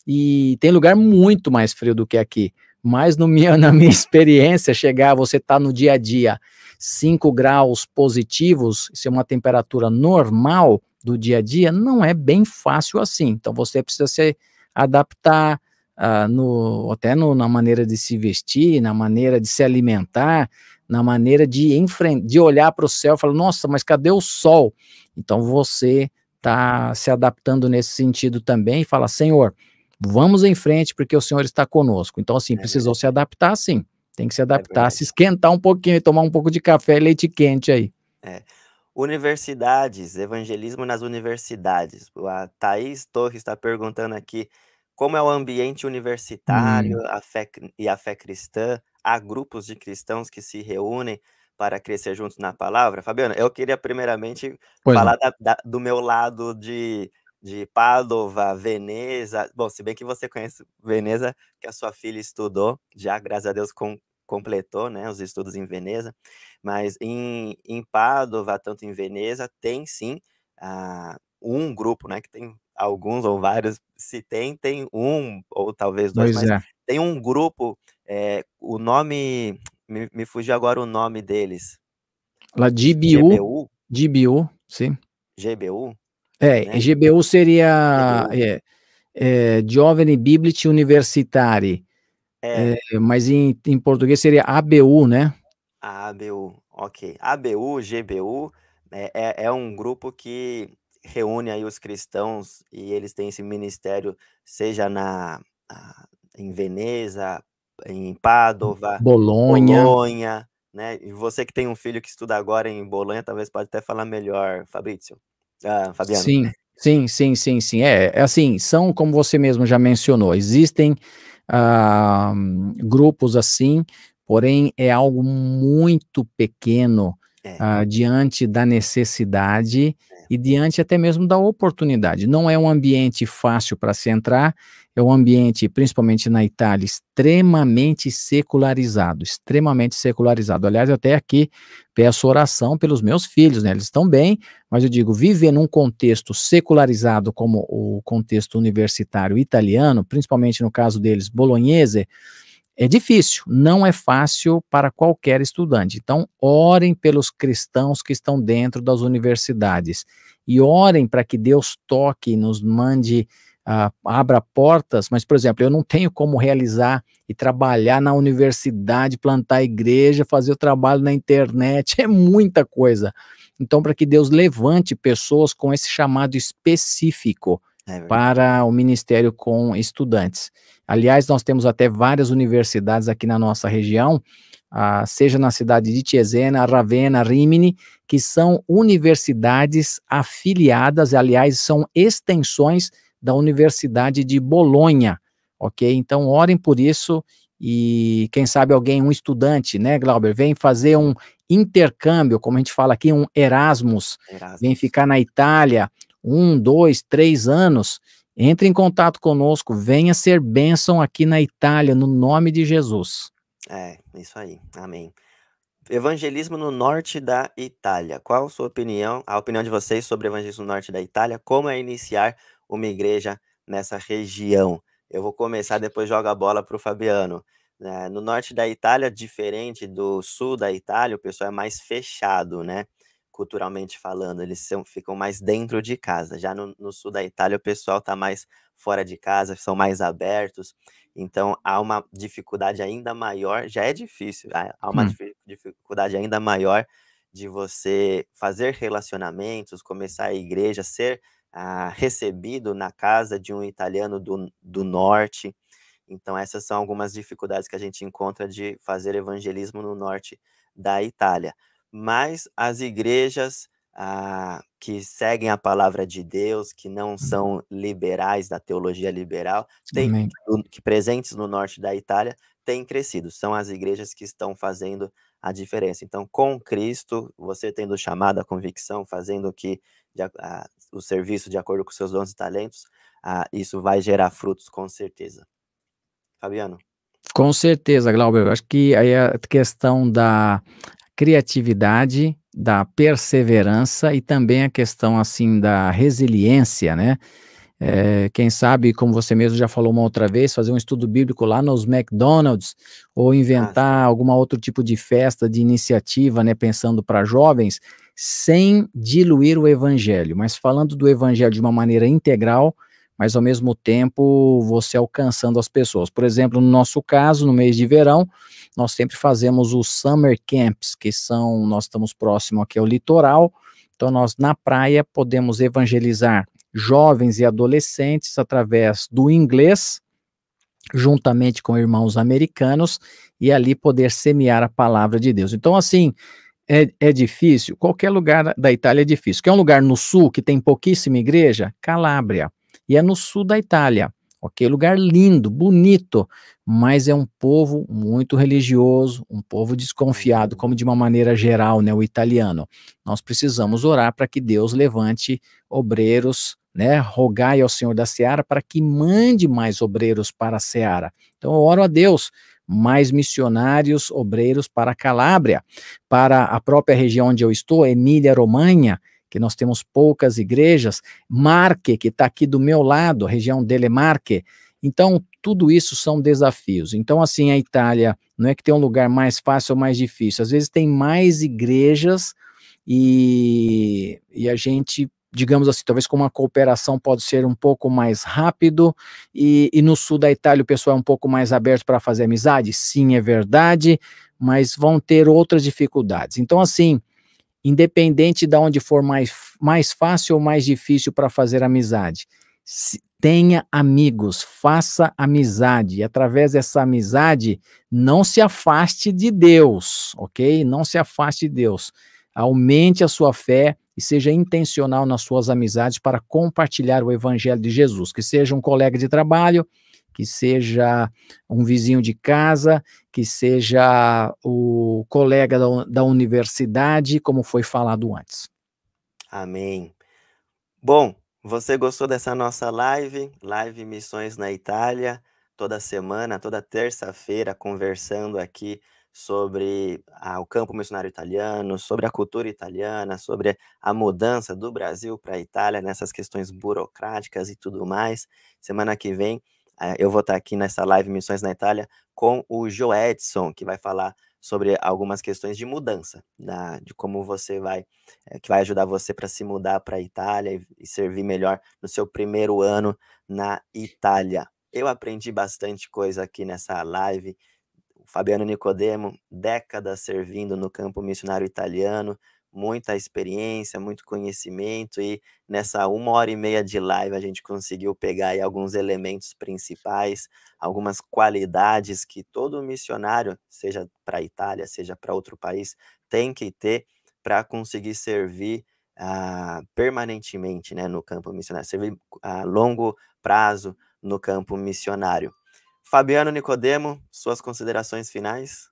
e tem lugar muito mais frio do que aqui. Mas no minha, na minha experiência, chegar, você tá no dia a dia 5 graus positivos, isso é uma temperatura normal do dia a dia, não é bem fácil assim. Então você precisa se adaptar uh, no, até no, na maneira de se vestir, na maneira de se alimentar, na maneira de, de olhar para o céu e falar, nossa, mas cadê o sol? Então você está se adaptando nesse sentido também e fala, Senhor, Vamos em frente porque o Senhor está conosco. Então, assim, é precisou se adaptar, sim. Tem que se é adaptar, é se esquentar um pouquinho e tomar um pouco de café e leite quente aí. É. Universidades, evangelismo nas universidades. A Thaís Torres está perguntando aqui como é o ambiente universitário hum. a fé, e a fé cristã. Há grupos de cristãos que se reúnem para crescer juntos na palavra. Fabiana, eu queria primeiramente pois falar da, da, do meu lado de de Padova, Veneza. Bom, se bem que você conhece Veneza, que a sua filha estudou, já, graças a Deus, com, completou né, os estudos em Veneza. Mas em, em Padova, tanto em Veneza, tem sim uh, um grupo, né? Que tem alguns ou vários. Se tem, tem um, ou talvez dois, pois mas é. tem um grupo. É, o nome. Me, me fugiu agora o nome deles. Lá, GBU. GBU, GBU sim. GBU? É, né? GBU seria é, é, Giovani Biblit Universitari, é. é. mas em, em português seria ABU, né? ABU, ok. ABU, GBU, é, é, é um grupo que reúne aí os cristãos e eles têm esse ministério, seja na, em Veneza, em Padova, Bolonha. Bolonha, né? E você que tem um filho que estuda agora em Bolonha, talvez pode até falar melhor, Fabrício. Ah, Fabiano. Sim, sim, sim, sim, sim. É, é assim, são como você mesmo já mencionou, existem ah, grupos assim, porém é algo muito pequeno é. ah, diante da necessidade e diante até mesmo da oportunidade. Não é um ambiente fácil para se entrar, é um ambiente, principalmente na Itália, extremamente secularizado, extremamente secularizado. Aliás, até aqui peço oração pelos meus filhos, né? Eles estão bem, mas eu digo, viver num contexto secularizado como o contexto universitário italiano, principalmente no caso deles, bolognese, é difícil, não é fácil para qualquer estudante. Então, orem pelos cristãos que estão dentro das universidades e orem para que Deus toque nos mande, uh, abra portas. Mas, por exemplo, eu não tenho como realizar e trabalhar na universidade, plantar igreja, fazer o trabalho na internet, é muita coisa. Então, para que Deus levante pessoas com esse chamado específico é para o ministério com estudantes. Aliás, nós temos até várias universidades aqui na nossa região, uh, seja na cidade de Cesena, Ravenna, Rimini, que são universidades afiliadas, aliás, são extensões da Universidade de Bolonha, ok? Então, orem por isso e quem sabe alguém, um estudante, né, Glauber, vem fazer um intercâmbio, como a gente fala aqui, um Erasmus, Erasmus. vem ficar na Itália um, dois, três anos, entre em contato conosco, venha ser bênção aqui na Itália, no nome de Jesus. É, isso aí, amém. Evangelismo no norte da Itália. Qual a sua opinião, a opinião de vocês sobre evangelismo no norte da Itália? Como é iniciar uma igreja nessa região? Eu vou começar, depois jogo a bola para o Fabiano. É, no norte da Itália, diferente do sul da Itália, o pessoal é mais fechado, né? Culturalmente falando, eles são, ficam mais dentro de casa. Já no, no sul da Itália, o pessoal está mais fora de casa, são mais abertos. Então, há uma dificuldade ainda maior, já é difícil, há uma hum. dificuldade ainda maior de você fazer relacionamentos, começar a igreja, ser ah, recebido na casa de um italiano do, do norte. Então, essas são algumas dificuldades que a gente encontra de fazer evangelismo no norte da Itália mas as igrejas ah, que seguem a palavra de Deus, que não uhum. são liberais da teologia liberal, têm, que presentes no norte da Itália, têm crescido. São as igrejas que estão fazendo a diferença. Então, com Cristo, você tendo chamado a convicção, fazendo que de, o serviço de acordo com seus dons e talentos, ah, isso vai gerar frutos com certeza. Fabiano. Com certeza, Glauber. Eu acho que aí a questão da criatividade, da perseverança e também a questão assim da resiliência, né? É, quem sabe, como você mesmo já falou uma outra vez, fazer um estudo bíblico lá nos McDonald's ou inventar ah, alguma outro tipo de festa, de iniciativa, né, pensando para jovens, sem diluir o evangelho, mas falando do evangelho de uma maneira integral, mas ao mesmo tempo você alcançando as pessoas. Por exemplo, no nosso caso, no mês de verão, nós sempre fazemos os summer camps, que são, nós estamos próximo aqui ao litoral, então nós na praia podemos evangelizar jovens e adolescentes através do inglês, juntamente com irmãos americanos, e ali poder semear a palavra de Deus. Então, assim, é, é difícil, qualquer lugar da Itália é difícil. Quer um lugar no sul que tem pouquíssima igreja? Calábria. E é no sul da Itália ok? Lugar lindo, bonito, mas é um povo muito religioso, um povo desconfiado, uhum. como de uma maneira geral, né, o italiano. Nós precisamos orar para que Deus levante obreiros, né, rogai ao Senhor da Seara para que mande mais obreiros para a Seara. Então eu oro a Deus mais missionários, obreiros para a Calábria, para a própria região onde eu estou, Emília-Romanha, que nós temos poucas igrejas, Marque, que está aqui do meu lado, a região dele é Marque. Então, tudo isso são desafios. Então, assim, a Itália não é que tem um lugar mais fácil ou mais difícil, às vezes tem mais igrejas e, e a gente digamos assim, talvez com uma cooperação pode ser um pouco mais rápido, e, e, no sul da Itália o pessoal é um pouco mais aberto para fazer amizade, sim, é verdade, mas vão ter outras dificuldades. Então, assim, independente de onde for mais, mais fácil ou mais difícil para fazer amizade. Se, tenha amigos, faça amizade, e através dessa amizade, não se afaste de Deus, ok? Não se afaste de Deus. Aumente a sua fé e seja intencional nas suas amizades para compartilhar o evangelho de Jesus, que seja um colega de trabalho, que seja um vizinho de casa, que seja o colega da, da universidade, como foi falado antes. Amém. Bom, você gostou dessa nossa live? Live Missões na Itália, toda semana, toda terça-feira, conversando aqui sobre ah, o campo missionário italiano, sobre a cultura italiana, sobre a mudança do Brasil para a Itália, nessas questões burocráticas e tudo mais. Semana que vem eu vou estar aqui nessa live Missões na Itália com o Joedson, que vai falar sobre algumas questões de mudança, da, de como você vai, é, que vai ajudar você para se mudar para a Itália e, e servir melhor no seu primeiro ano na Itália. Eu aprendi bastante coisa aqui nessa live Fabiano Nicodemo, décadas servindo no campo missionário italiano, muita experiência, muito conhecimento, e nessa uma hora e meia de live a gente conseguiu pegar aí alguns elementos principais, algumas qualidades que todo missionário, seja para a Itália, seja para outro país, tem que ter para conseguir servir uh, permanentemente né, no campo missionário, servir a longo prazo no campo missionário. Fabiano Nicodemo, suas considerações finais?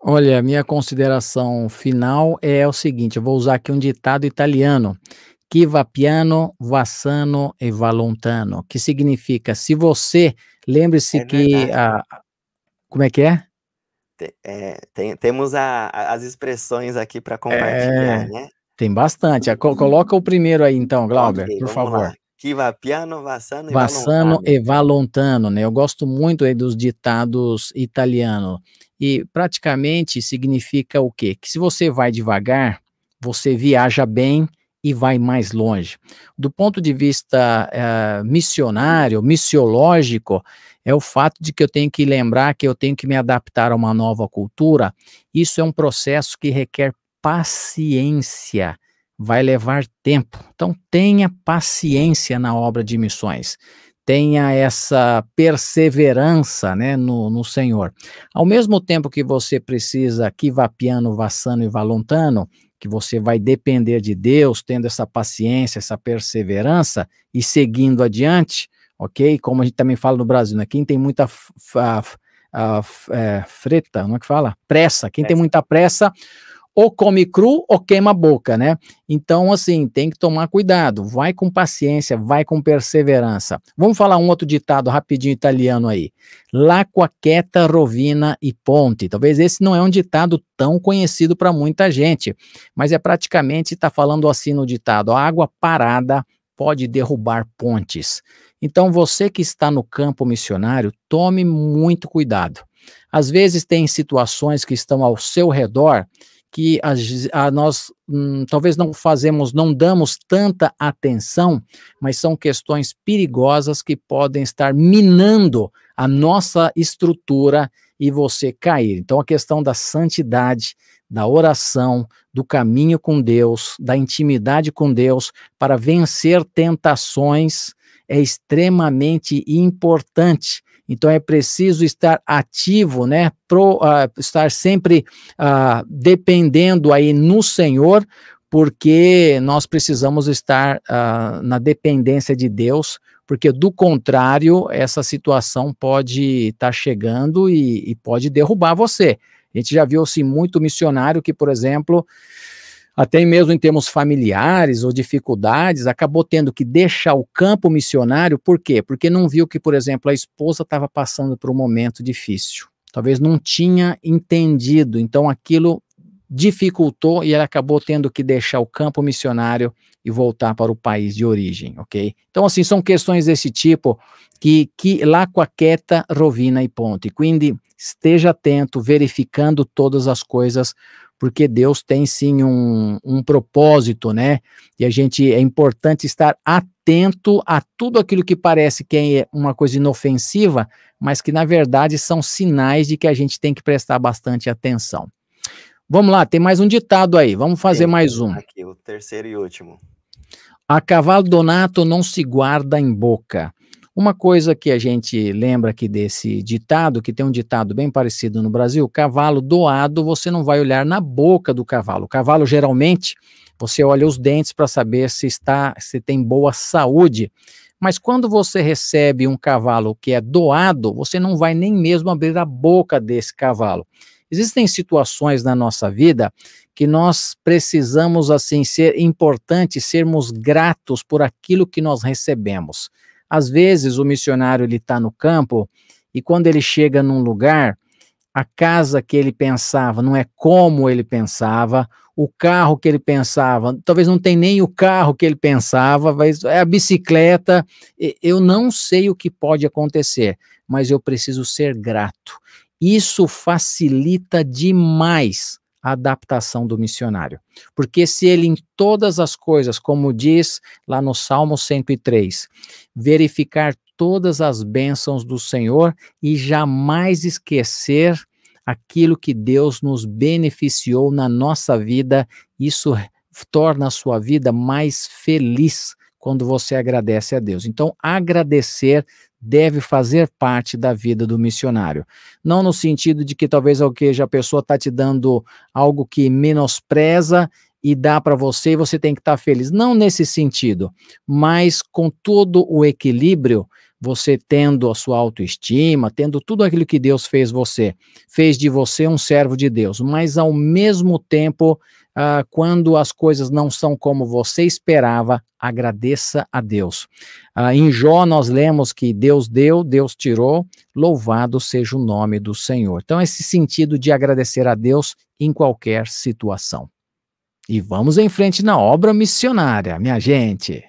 Olha, minha consideração final é o seguinte: eu vou usar aqui um ditado italiano. Chi va piano, va sano e va lontano, que significa, se você, lembre-se é que, a, como é que é? é tem, temos a, as expressões aqui para compartilhar, é, né? Tem bastante. Coloca o primeiro aí, então, Glauber, okay, por favor. Lá. Que va piano, Vassano e Vassano e Valontano, né? Eu gosto muito aí dos ditados italianos. E praticamente significa o quê? Que se você vai devagar, você viaja bem e vai mais longe. Do ponto de vista uh, missionário, missiológico, é o fato de que eu tenho que lembrar que eu tenho que me adaptar a uma nova cultura. Isso é um processo que requer paciência vai levar tempo. Então, tenha paciência na obra de missões. Tenha essa perseverança né, no, no Senhor. Ao mesmo tempo que você precisa que vá piano, vassano e valontano, que você vai depender de Deus, tendo essa paciência, essa perseverança e seguindo adiante, ok? Como a gente também fala no Brasil, né? Quem tem muita é, freta, não é que fala? Pressa. Quem tem muita pressa ou come cru ou queima a boca, né? Então, assim, tem que tomar cuidado. Vai com paciência, vai com perseverança. Vamos falar um outro ditado rapidinho italiano aí. L'acqua quieta rovina e ponte. Talvez esse não é um ditado tão conhecido para muita gente, mas é praticamente está falando assim no ditado: a água parada pode derrubar pontes. Então, você que está no campo missionário, tome muito cuidado. Às vezes tem situações que estão ao seu redor que a, a nós hum, talvez não fazemos, não damos tanta atenção, mas são questões perigosas que podem estar minando a nossa estrutura e você cair. Então, a questão da santidade, da oração, do caminho com Deus, da intimidade com Deus, para vencer tentações, é extremamente importante. Então é preciso estar ativo, né? Pro, uh, estar sempre uh, dependendo aí no Senhor, porque nós precisamos estar uh, na dependência de Deus, porque do contrário, essa situação pode estar tá chegando e, e pode derrubar você. A gente já viu assim muito missionário que, por exemplo, até mesmo em termos familiares ou dificuldades, acabou tendo que deixar o campo missionário, por quê? Porque não viu que, por exemplo, a esposa estava passando por um momento difícil. Talvez não tinha entendido, então aquilo dificultou e ela acabou tendo que deixar o campo missionário e voltar para o país de origem, ok? Então, assim, são questões desse tipo que, que l'acqua quieta rovina e ponte. Quindi, esteja atento, verificando todas as coisas, porque Deus tem sim um, um propósito, né? E a gente é importante estar atento a tudo aquilo que parece que é uma coisa inofensiva, mas que na verdade são sinais de que a gente tem que prestar bastante atenção. Vamos lá, tem mais um ditado aí, vamos fazer tem, mais um. Aqui, o terceiro e último. A cavalo donato não se guarda em boca. Uma coisa que a gente lembra aqui desse ditado, que tem um ditado bem parecido no Brasil, cavalo doado, você não vai olhar na boca do cavalo. O cavalo geralmente você olha os dentes para saber se está, se tem boa saúde. Mas quando você recebe um cavalo que é doado, você não vai nem mesmo abrir a boca desse cavalo. Existem situações na nossa vida que nós precisamos assim ser importante, sermos gratos por aquilo que nós recebemos. Às vezes o missionário ele está no campo e quando ele chega num lugar, a casa que ele pensava não é como ele pensava, o carro que ele pensava, talvez não tem nem o carro que ele pensava, mas é a bicicleta. Eu não sei o que pode acontecer, mas eu preciso ser grato. Isso facilita demais a adaptação do missionário. Porque se ele em todas as coisas, como diz lá no Salmo 103, verificar todas as bênçãos do Senhor e jamais esquecer aquilo que Deus nos beneficiou na nossa vida, isso torna a sua vida mais feliz quando você agradece a Deus. Então, agradecer deve fazer parte da vida do missionário. Não no sentido de que talvez a pessoa está te dando algo que menospreza e dá para você e você tem que estar tá feliz. Não nesse sentido, mas com todo o equilíbrio, você tendo a sua autoestima, tendo tudo aquilo que Deus fez você, fez de você um servo de Deus, mas ao mesmo tempo ah, quando as coisas não são como você esperava, agradeça a Deus. Ah, em Jó, nós lemos que Deus deu, Deus tirou, louvado seja o nome do Senhor. Então, esse sentido de agradecer a Deus em qualquer situação. E vamos em frente na obra missionária, minha gente.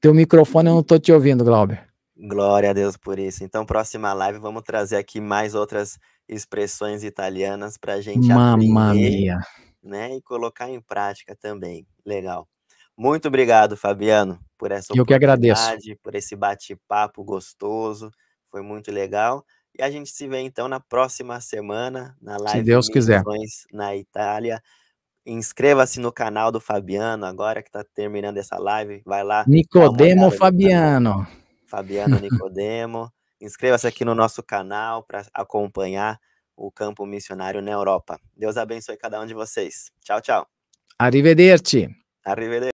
Teu microfone eu não estou te ouvindo, Glauber. Glória a Deus por isso. Então, próxima live, vamos trazer aqui mais outras expressões italianas para a gente Mamma aprender, mia. né, e colocar em prática também. Legal. Muito obrigado, Fabiano, por essa Eu que agradeço. por esse bate-papo gostoso. Foi muito legal. E a gente se vê então na próxima semana na live se Deus quiser. na Itália. Inscreva-se no canal do Fabiano agora que está terminando essa live. Vai lá. Nicodemo Fabiano. Fabiano Nicodemo. Inscreva-se aqui no nosso canal para acompanhar o campo missionário na Europa. Deus abençoe cada um de vocês. Tchau, tchau. Arrivederci. Arrivederci.